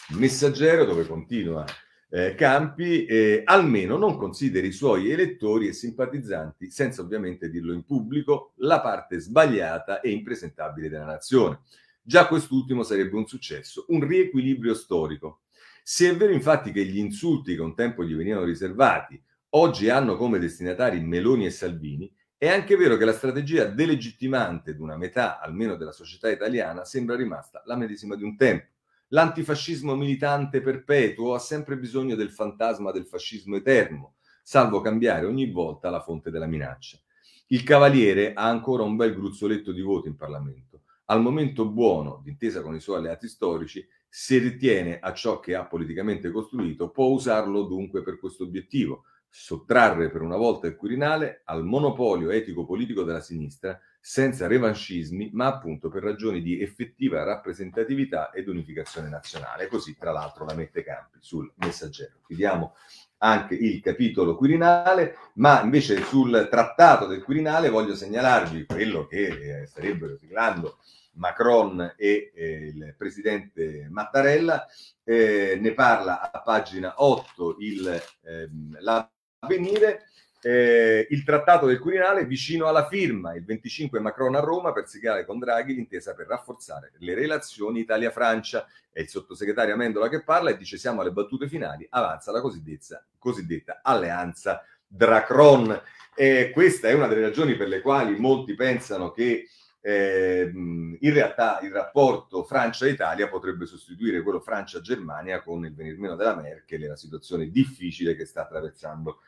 S1: messaggero dove continua eh, Campi, eh, almeno non consideri i suoi elettori e simpatizzanti, senza ovviamente dirlo in pubblico, la parte sbagliata e impresentabile della nazione. Già quest'ultimo sarebbe un successo, un riequilibrio storico. Se è vero infatti che gli insulti che un tempo gli venivano riservati oggi hanno come destinatari Meloni e Salvini, è anche vero che la strategia delegittimante di una metà almeno della società italiana sembra rimasta la medesima di un tempo L'antifascismo militante perpetuo ha sempre bisogno del fantasma del fascismo eterno, salvo cambiare ogni volta la fonte della minaccia. Il Cavaliere ha ancora un bel gruzzoletto di voti in Parlamento. Al momento buono, d'intesa con i suoi alleati storici, se ritiene a ciò che ha politicamente costruito, può usarlo dunque per questo obiettivo, sottrarre per una volta il Quirinale al monopolio etico-politico della sinistra senza revanchismi, ma appunto per ragioni di effettiva rappresentatività ed unificazione nazionale. Così, tra l'altro, la mette Campi sul messaggero. Chiudiamo anche il capitolo Quirinale, ma invece sul trattato del Quirinale voglio segnalarvi quello che eh, starebbero siglando Macron e eh, il presidente Mattarella. Eh, ne parla a pagina 8 il, ehm, l'avvenire eh, il trattato del Quirinale vicino alla firma, il 25 Macron a Roma per siglare con Draghi l'intesa per rafforzare le relazioni Italia-Francia. È il sottosegretario Amendola che parla e dice siamo alle battute finali, avanza la cosiddetta, cosiddetta alleanza Dracron. Eh, questa è una delle ragioni per le quali molti pensano che eh, in realtà il rapporto Francia-Italia potrebbe sostituire quello Francia-Germania con il venir meno della Merkel e la situazione difficile che sta attraversando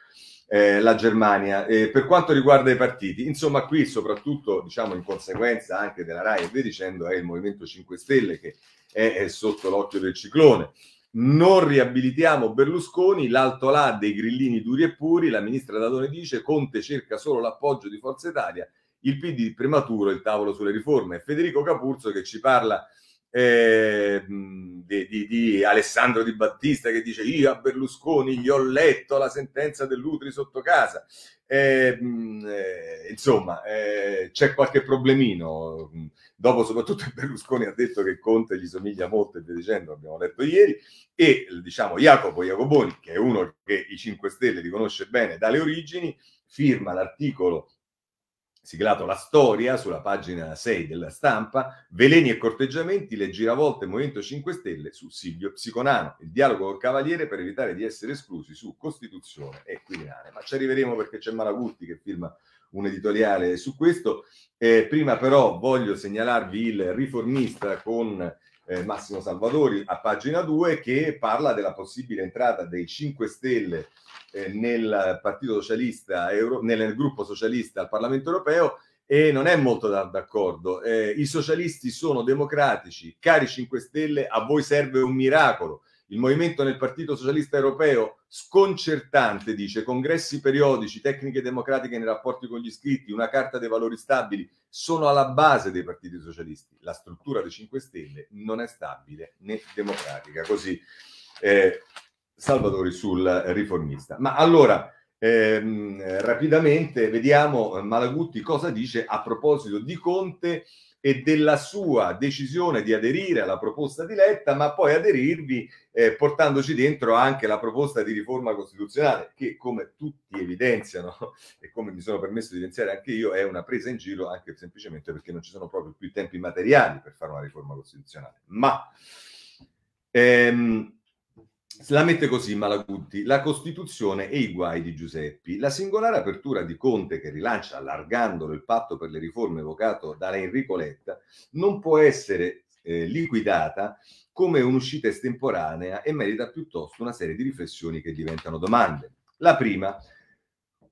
S1: eh, la Germania. Eh, per quanto riguarda i partiti, insomma, qui soprattutto, diciamo, in conseguenza anche della RAI e via dicendo, è il Movimento 5 Stelle che è, è sotto l'occhio del ciclone. Non riabilitiamo Berlusconi, l'alto là dei grillini duri e puri, la ministra Dadone dice Conte cerca solo l'appoggio di Forza Italia, il PD prematuro, il tavolo sulle riforme. Federico Capurzo che ci parla eh, di, di, Alessandro Di Battista che dice io a Berlusconi gli ho letto la sentenza dell'Utri sotto casa. Eh, eh, insomma, eh, c'è qualche problemino. Dopo, soprattutto, Berlusconi ha detto che Conte gli somiglia molto e via dicendo, abbiamo letto ieri. E diciamo Jacopo Jacoboni, che è uno che i 5 Stelle riconosce bene dalle origini, firma l'articolo siglato la storia sulla pagina 6 della stampa, veleni e corteggiamenti, le giravolte Movimento 5 Stelle su Silvio Psiconano, il dialogo col Cavaliere per evitare di essere esclusi su Costituzione e Quirinale. Ma ci arriveremo perché c'è Malagutti che firma un editoriale su questo. Eh, prima però voglio segnalarvi il riformista con eh, Massimo Salvatori a pagina 2 che parla della possibile entrata dei 5 Stelle eh, nel Partito Socialista, Euro, nel gruppo socialista al Parlamento Europeo e non è molto da, d'accordo. Eh, I socialisti sono democratici, cari 5 Stelle, a voi serve un miracolo. Il movimento nel Partito Socialista Europeo, sconcertante, dice, congressi periodici, tecniche democratiche nei rapporti con gli iscritti, una carta dei valori stabili, sono alla base dei partiti socialisti. La struttura dei 5 Stelle non è stabile né democratica. Così eh, Salvatori sul riformista. Ma allora, ehm, rapidamente vediamo Malagutti cosa dice a proposito di Conte e della sua decisione di aderire alla proposta di Letta, ma poi aderirvi eh, portandoci dentro anche la proposta di riforma costituzionale, che come tutti evidenziano e come mi sono permesso di evidenziare anche io, è una presa in giro anche semplicemente perché non ci sono proprio più i tempi materiali per fare una riforma costituzionale. Ma ehm, la mette così Malagutti, la Costituzione e i guai di Giuseppi. La singolare apertura di Conte che rilancia allargandolo il patto per le riforme evocato da Enrico Letta non può essere eh, liquidata come un'uscita estemporanea e merita piuttosto una serie di riflessioni che diventano domande. La prima,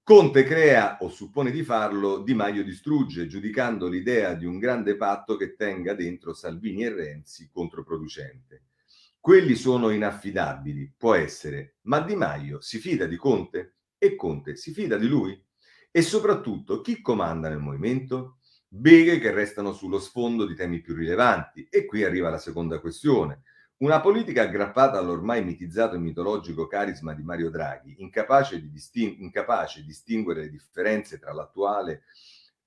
S1: Conte crea o suppone di farlo, Di Maio distrugge, giudicando l'idea di un grande patto che tenga dentro Salvini e Renzi controproducente. Quelli sono inaffidabili, può essere, ma Di Maio si fida di Conte e Conte si fida di lui? E soprattutto chi comanda nel movimento? Beghe che restano sullo sfondo di temi più rilevanti. E qui arriva la seconda questione. Una politica aggrappata all'ormai mitizzato e mitologico carisma di Mario Draghi, incapace di, disting- incapace di distinguere le differenze tra l'attuale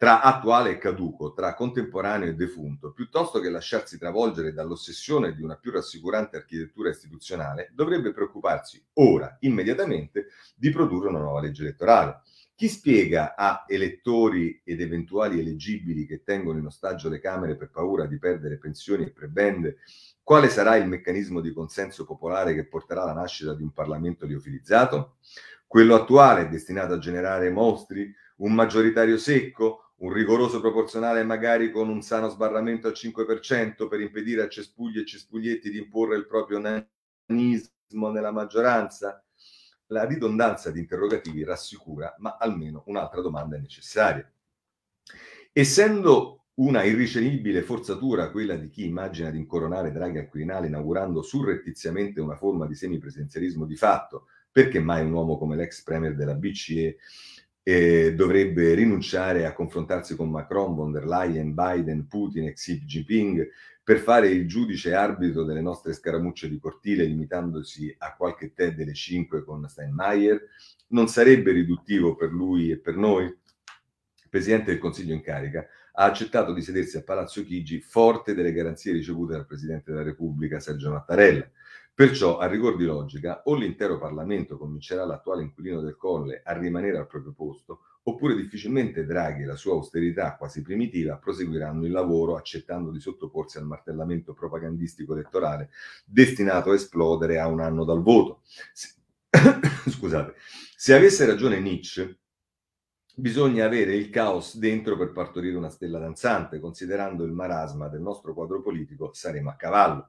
S1: tra attuale e caduco, tra contemporaneo e defunto, piuttosto che lasciarsi travolgere dall'ossessione di una più rassicurante architettura istituzionale, dovrebbe preoccuparsi ora, immediatamente, di produrre una nuova legge elettorale. Chi spiega a elettori ed eventuali eleggibili che tengono in ostaggio le Camere per paura di perdere pensioni e prebende quale sarà il meccanismo di consenso popolare che porterà alla nascita di un Parlamento liofilizzato? Quello attuale è destinato a generare mostri, un maggioritario secco, un rigoroso proporzionale magari con un sano sbarramento al 5% per impedire a cespugli e cespuglietti di imporre il proprio nanismo nella maggioranza? La ridondanza di interrogativi rassicura, ma almeno un'altra domanda è necessaria. Essendo una irricevibile forzatura quella di chi immagina di incoronare Draghi al Quirinale inaugurando surrettiziamente una forma di semipresidenzialismo di fatto, perché mai un uomo come l'ex premier della BCE eh, dovrebbe rinunciare a confrontarsi con Macron, von der Leyen, Biden, Putin e Xi Jinping per fare il giudice arbitro delle nostre scaramucce di cortile, limitandosi a qualche tè delle 5 con Steinmeier, non sarebbe riduttivo per lui e per noi? Il Presidente del Consiglio in carica ha accettato di sedersi a Palazzo Chigi forte delle garanzie ricevute dal Presidente della Repubblica Sergio Mattarella. Perciò, a rigor di logica, o l'intero Parlamento convincerà l'attuale inquilino del Colle a rimanere al proprio posto, oppure difficilmente Draghi e la sua austerità quasi primitiva proseguiranno il lavoro accettando di sottoporsi al martellamento propagandistico elettorale destinato a esplodere a un anno dal voto. Scusate, se avesse ragione Nietzsche, bisogna avere il caos dentro per partorire una stella danzante, considerando il marasma del nostro quadro politico, saremo a cavallo.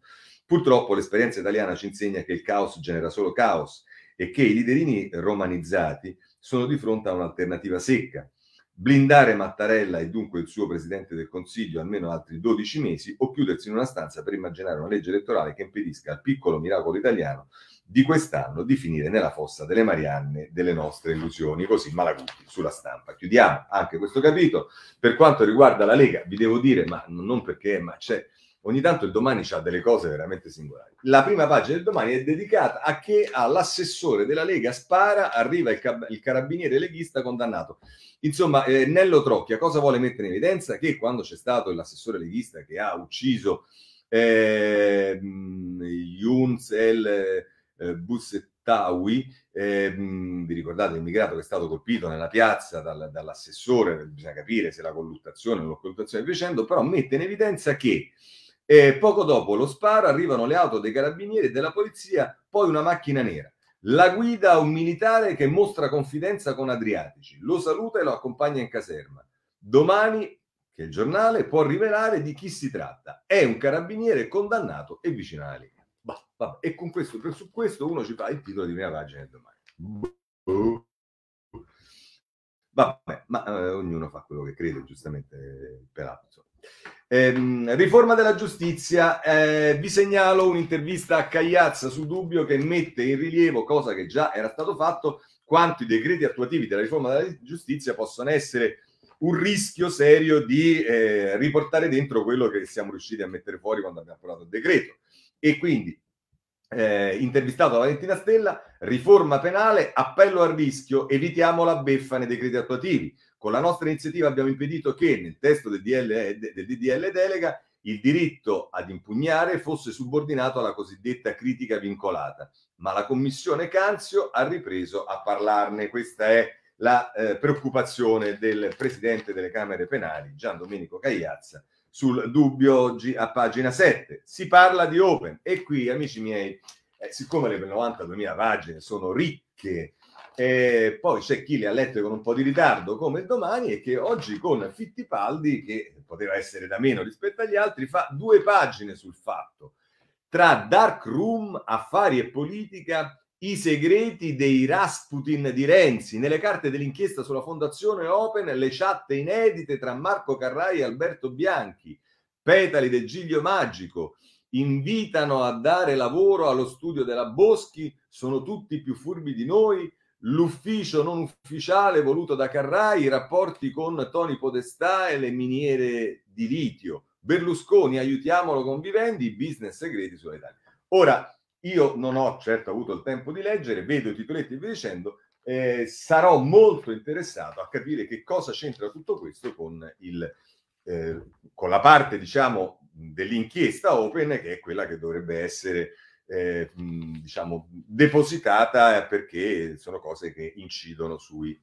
S1: Purtroppo l'esperienza italiana ci insegna che il caos genera solo caos e che i liderini romanizzati sono di fronte a un'alternativa secca. Blindare Mattarella e dunque il suo Presidente del Consiglio almeno altri 12 mesi o chiudersi in una stanza per immaginare una legge elettorale che impedisca al piccolo miracolo italiano di quest'anno di finire nella fossa delle Marianne delle nostre illusioni, così Malaguti sulla stampa. Chiudiamo anche questo capitolo. Per quanto riguarda la Lega, vi devo dire, ma non perché, ma c'è ogni tanto il domani ha delle cose veramente singolari. La prima pagina del domani è dedicata a che all'assessore della Lega spara, arriva il, cab- il carabiniere leghista condannato. Insomma, eh, Nello Trocchia cosa vuole mettere in evidenza? Che quando c'è stato l'assessore leghista che ha ucciso eh, Younes El eh, Bussettawi, eh, vi ricordate l'immigrato che è stato colpito nella piazza dal, dall'assessore, bisogna capire se la colluttazione o non colluttazione dicendo, però mette in evidenza che e poco dopo lo sparo arrivano le auto dei carabinieri e della polizia, poi una macchina nera. La guida un militare che mostra confidenza con Adriatici, lo saluta e lo accompagna in caserma. Domani, che il giornale può rivelare di chi si tratta. È un carabiniere condannato e vicino alla Lega. Bah, e con questo, su questo uno ci fa il titolo di prima pagina del domani. Vabbè, ma eh, ognuno fa quello che crede, giustamente, peraltro. Eh, riforma della giustizia, eh, vi segnalo un'intervista a Cagliazza su Dubbio che mette in rilievo, cosa che già era stato fatto, quanto i decreti attuativi della riforma della giustizia possono essere un rischio serio di eh, riportare dentro quello che siamo riusciti a mettere fuori quando abbiamo approvato il decreto. E quindi, eh, intervistato da Valentina Stella, riforma penale, appello al rischio, evitiamo la beffa nei decreti attuativi. Con la nostra iniziativa abbiamo impedito che nel testo del, DL, del DDL delega il diritto ad impugnare fosse subordinato alla cosiddetta critica vincolata, ma la commissione Canzio ha ripreso a parlarne. Questa è la eh, preoccupazione del presidente delle Camere Penali, Gian Domenico Cagliazza, sul dubbio oggi a pagina 7. Si parla di Open e qui, amici miei, eh, siccome le 92.000 pagine sono ricche e poi c'è chi le ha lette con un po' di ritardo come domani e che oggi con Fittipaldi, che poteva essere da meno rispetto agli altri, fa due pagine sul fatto. Tra dark room, affari e politica, i segreti dei Rasputin di Renzi. Nelle carte dell'inchiesta sulla Fondazione Open, le chat inedite tra Marco Carrai e Alberto Bianchi, petali del Giglio Magico, invitano a dare lavoro allo studio della Boschi, sono tutti più furbi di noi, l'ufficio non ufficiale voluto da Carrai, i rapporti con Tony Podestà e le miniere di litio. Berlusconi, aiutiamolo con vivendi, business segreti sull'Italia. Ora, io non ho certo avuto il tempo di leggere, vedo i titoletti e vi dicendo, eh, sarò molto interessato a capire che cosa c'entra tutto questo con, il, eh, con la parte, diciamo, dell'inchiesta Open, che è quella che dovrebbe essere eh, diciamo, depositata perché sono cose che incidono sui,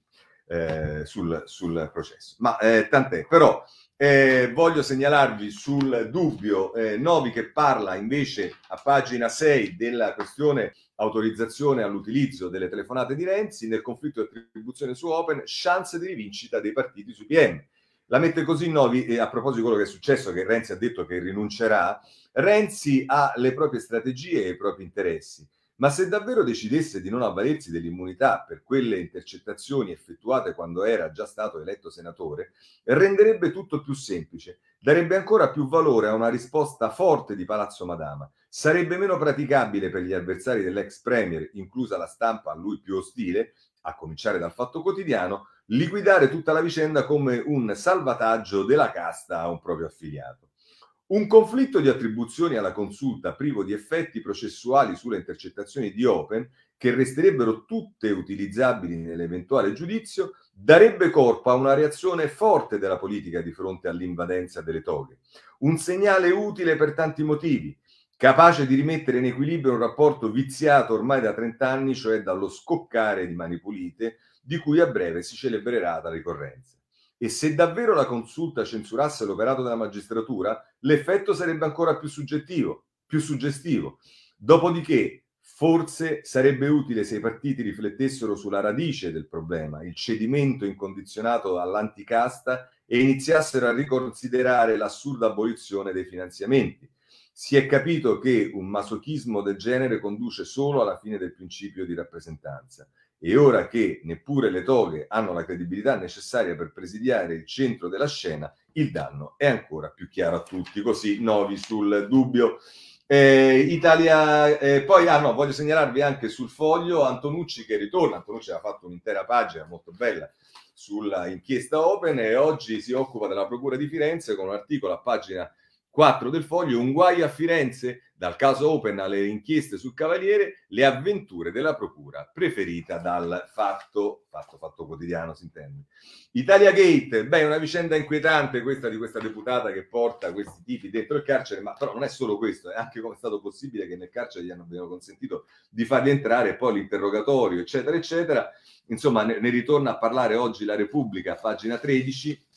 S1: eh, sul, sul, processo. Ma eh, tant'è, però eh, voglio segnalarvi sul dubbio eh, Novi che parla invece a pagina 6 della questione autorizzazione all'utilizzo delle telefonate di Renzi nel conflitto di attribuzione su Open, chance di rivincita dei partiti sui PM. La mette così Novi, e a proposito di quello che è successo, che Renzi ha detto che rinuncerà, Renzi ha le proprie strategie e i propri interessi, ma se davvero decidesse di non avvalersi dell'immunità per quelle intercettazioni effettuate quando era già stato eletto senatore, renderebbe tutto più semplice, darebbe ancora più valore a una risposta forte di Palazzo Madama, sarebbe meno praticabile per gli avversari dell'ex premier, inclusa la stampa a lui più ostile, a cominciare dal fatto quotidiano, liquidare tutta la vicenda come un salvataggio della casta a un proprio affiliato. Un conflitto di attribuzioni alla consulta privo di effetti processuali sulle intercettazioni di Open, che resterebbero tutte utilizzabili nell'eventuale giudizio, darebbe corpo a una reazione forte della politica di fronte all'invadenza delle toghe. Un segnale utile per tanti motivi. capace di rimettere in equilibrio un rapporto viziato ormai da 30 anni, cioè dallo scoccare di mani pulite, di cui a breve si celebrerà la ricorrenza. E se davvero la consulta censurasse l'operato della magistratura, l'effetto sarebbe ancora più soggettivo, più suggestivo. Dopodiché, forse sarebbe utile se i partiti riflettessero sulla radice del problema, il cedimento incondizionato all'anticasta e iniziassero a riconsiderare l'assurda abolizione dei finanziamenti si è capito che un masochismo del genere conduce solo alla fine del principio di rappresentanza e ora che neppure le toghe hanno la credibilità necessaria per presidiare il centro della scena, il danno è ancora più chiaro a tutti. Così Novi sul dubbio. Eh, Italia, eh, poi ah, no, voglio segnalarvi anche sul foglio Antonucci che ritorna. Antonucci ha fatto un'intera pagina molto bella sulla inchiesta Open e oggi si occupa della Procura di Firenze con un articolo a pagina 4 del foglio, un guaio a Firenze, dal caso Open alle inchieste sul Cavaliere, le avventure della procura, preferita dal fatto, fatto, fatto quotidiano si intende. Italia Gate, beh, una vicenda inquietante questa di questa deputata che porta questi tipi dentro il carcere, ma però non è solo questo, è anche come è stato possibile che nel carcere gli abbiano consentito di farli entrare, poi l'interrogatorio, eccetera, eccetera. Insomma, ne, ne ritorna a parlare oggi la Repubblica, pagina 13,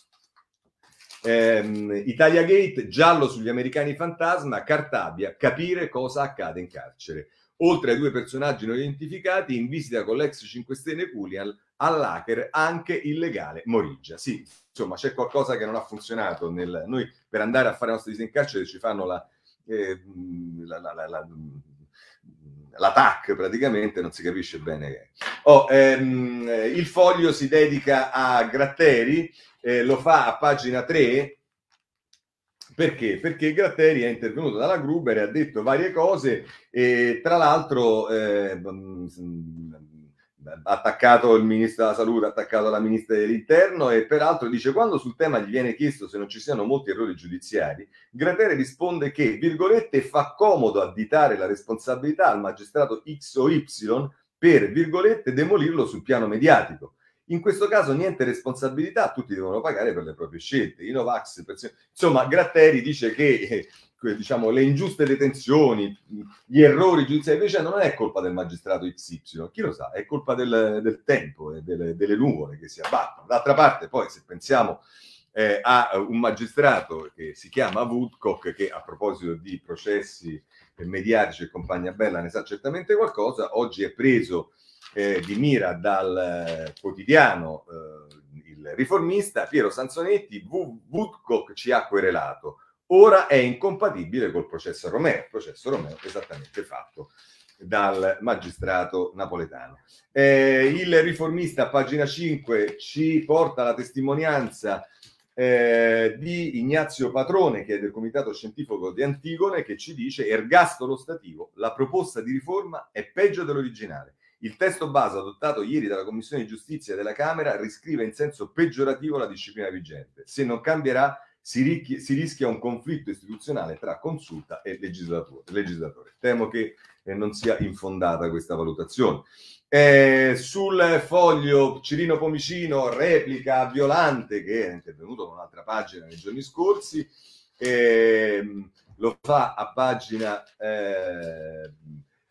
S1: Ehm, Italia Gate, giallo sugli americani fantasma, Cartabia, capire cosa accade in carcere. Oltre ai due personaggi non identificati, in visita con l'ex 5 Stelle Culian, all'hacker anche il legale Morigia. Sì, insomma, c'è qualcosa che non ha funzionato. Nel... Noi per andare a fare le nostre visite in carcere ci fanno la, eh, la, la, la l'attack praticamente non si capisce bene oh, ehm, il foglio si dedica a Gratteri eh, lo fa a pagina 3 perché? Perché Gratteri è intervenuto dalla Gruber e ha detto varie cose e tra l'altro eh, ha attaccato il ministro della salute, attaccato la ministra dell'interno e peraltro dice quando sul tema gli viene chiesto se non ci siano molti errori giudiziari, Gratteri risponde che, virgolette, fa comodo additare la responsabilità al magistrato X o Y per, virgolette, demolirlo sul piano mediatico. In questo caso niente responsabilità, tutti devono pagare per le proprie scelte. I Novax, insomma, Gratteri dice che eh, diciamo, le ingiuste detenzioni, gli errori giudiziari, invece non è colpa del magistrato XY, chi lo sa, è colpa del, del tempo e delle, delle, nuvole che si abbattono. D'altra parte, poi, se pensiamo eh, a un magistrato che si chiama Woodcock, che a proposito di processi mediatici e compagnia bella ne sa certamente qualcosa, oggi è preso eh, di mira dal eh, quotidiano eh, Il Riformista, Piero Sanzonetti, Woodcock ci ha querelato. Ora è incompatibile col processo Romeo, processo Romeo esattamente fatto dal magistrato napoletano. Eh, il riformista, pagina 5, ci porta la testimonianza eh, di Ignazio Patrone, che è del Comitato Scientifico di Antigone, che ci dice ergastolo stativo, la proposta di riforma è peggio dell'originale. Il testo base adottato ieri dalla Commissione di Giustizia della Camera riscrive in senso peggiorativo la disciplina vigente. Se non cambierà, si, si rischia un conflitto istituzionale tra consulta e legislatore. Temo che eh, non sia infondata questa valutazione. Eh, sul foglio Cirino Pomicino replica Violante, che è intervenuto con un'altra pagina nei giorni scorsi, eh, lo fa a pagina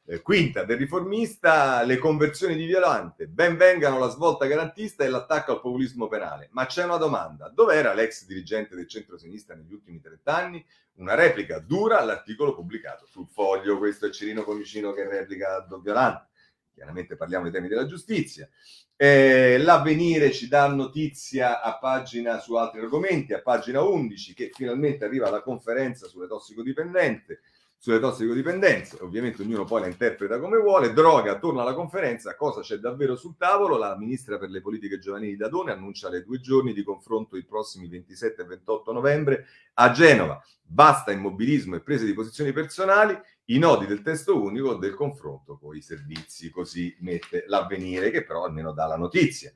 S1: eh, quinta del riformista, le conversioni di Violante, ben vengano la svolta garantista e l'attacco al populismo penale. Ma c'è una domanda, dov'era l'ex dirigente del centro-sinistra negli ultimi trent'anni? Una replica dura all'articolo pubblicato sul foglio, questo è Cirino Comicino che replica a Violante. Chiaramente parliamo dei temi della giustizia. Eh, L'avvenire ci dà notizia a pagina su altri argomenti, a pagina 11, che finalmente arriva la conferenza sulle tossicodipendenti sulle tossicodipendenze, ovviamente ognuno poi la interpreta come vuole, droga, torna alla conferenza, cosa c'è davvero sul tavolo? La ministra per le politiche giovanili Dadone annuncia le due giorni di confronto i prossimi 27 e 28 novembre a Genova. Basta immobilismo e prese di posizioni personali, i nodi del testo unico del confronto con i servizi, così mette l'avvenire che però almeno dà la notizia.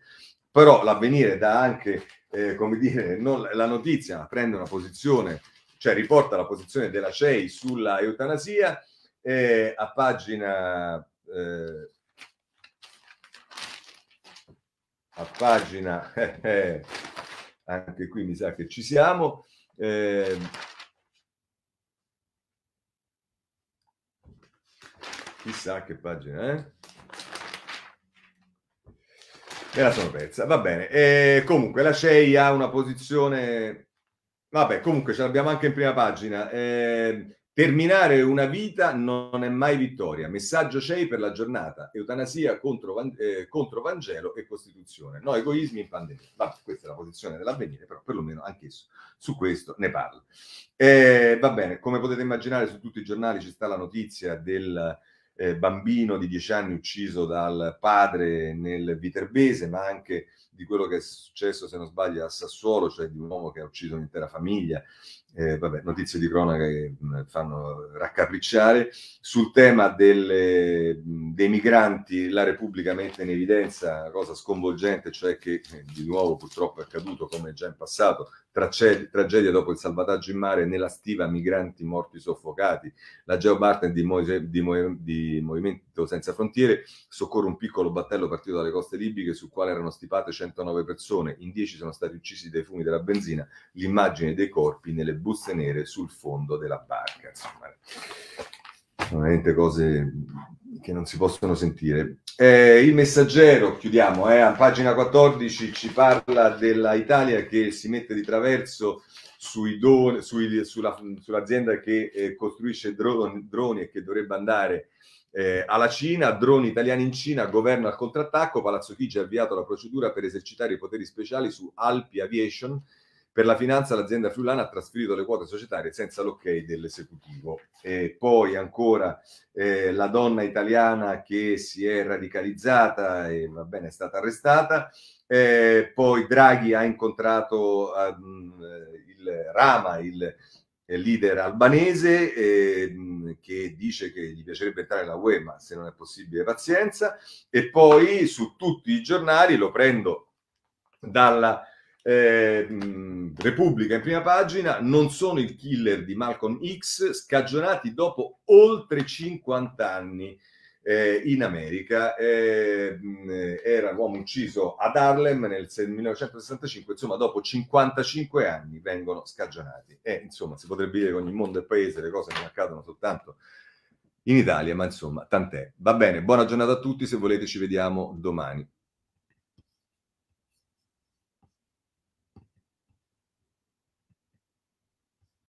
S1: Però l'avvenire dà anche, eh, come dire, non la notizia, ma prende una posizione cioè riporta la posizione della CEI sulla eutanasia eh, a pagina eh, a pagina eh, anche qui mi sa che ci siamo eh, chissà che pagina, eh? Me la sono persa, va bene. Comunque la CEI ha una posizione... Vabbè, comunque ce l'abbiamo anche in prima pagina. Eh, terminare una vita non è mai vittoria. Messaggio CEI per la giornata. Eutanasia contro, eh, contro Vangelo e Costituzione. No egoismi in pandemia. Vabbè, questa è la posizione dell'avvenire, però perlomeno anch'esso su questo ne parla. Eh, va bene, come potete immaginare su tutti i giornali ci sta la notizia del eh, bambino di 10 anni ucciso dal padre nel Viterbese, ma anche di quello che è successo, se non sbaglio, a Sassuolo, cioè di un uomo che ha ucciso un'intera famiglia. Eh, vabbè, notizie di cronaca che mh, fanno raccapricciare. Sul tema delle, mh, dei migranti, la Repubblica mette in evidenza una cosa sconvolgente, cioè che eh, di nuovo purtroppo è accaduto come già in passato, tragedia dopo il salvataggio in mare nella stiva migranti morti soffocati. La Geobarten di, Moise, di, Mo- di, Movimento Senza Frontiere soccorre un piccolo battello partito dalle coste libiche sul quale erano stipate 109 persone, in 10 sono stati uccisi dai fumi della benzina, l'immagine dei corpi nelle buste nere sul fondo della barca. Insomma, sono veramente cose che non si possono sentire. Eh, il messaggero, chiudiamo, eh, a pagina 14 ci parla della Italia che si mette di traverso sui don, sui, sulla, sull'azienda che eh, costruisce droni, droni, e che dovrebbe andare eh, alla Cina, droni italiani in Cina, governo al contrattacco, Palazzo Chigi ha avviato la procedura per esercitare i poteri speciali su Alpi Aviation, per la finanza l'azienda friulana ha trasferito le quote societarie senza l'ok dell'esecutivo. E poi ancora eh, la donna italiana che si è radicalizzata e va bene è stata arrestata. Eh, poi Draghi ha incontrato uh, il Rama, il leader albanese, eh, che dice che gli piacerebbe entrare nella UE, ma se non è possibile pazienza. E poi su tutti i giornali, lo prendo dalla eh, Repubblica in prima pagina, non sono il killer di Malcolm X, scagionati dopo oltre 50 anni eh, in America. Eh, era l'uomo ucciso ad Harlem nel 1965, insomma dopo 55 anni vengono scagionati. E insomma si potrebbe dire che ogni mondo e paese le cose non accadono soltanto in Italia, ma insomma tant'è. Va bene, buona giornata a tutti, se volete ci vediamo domani.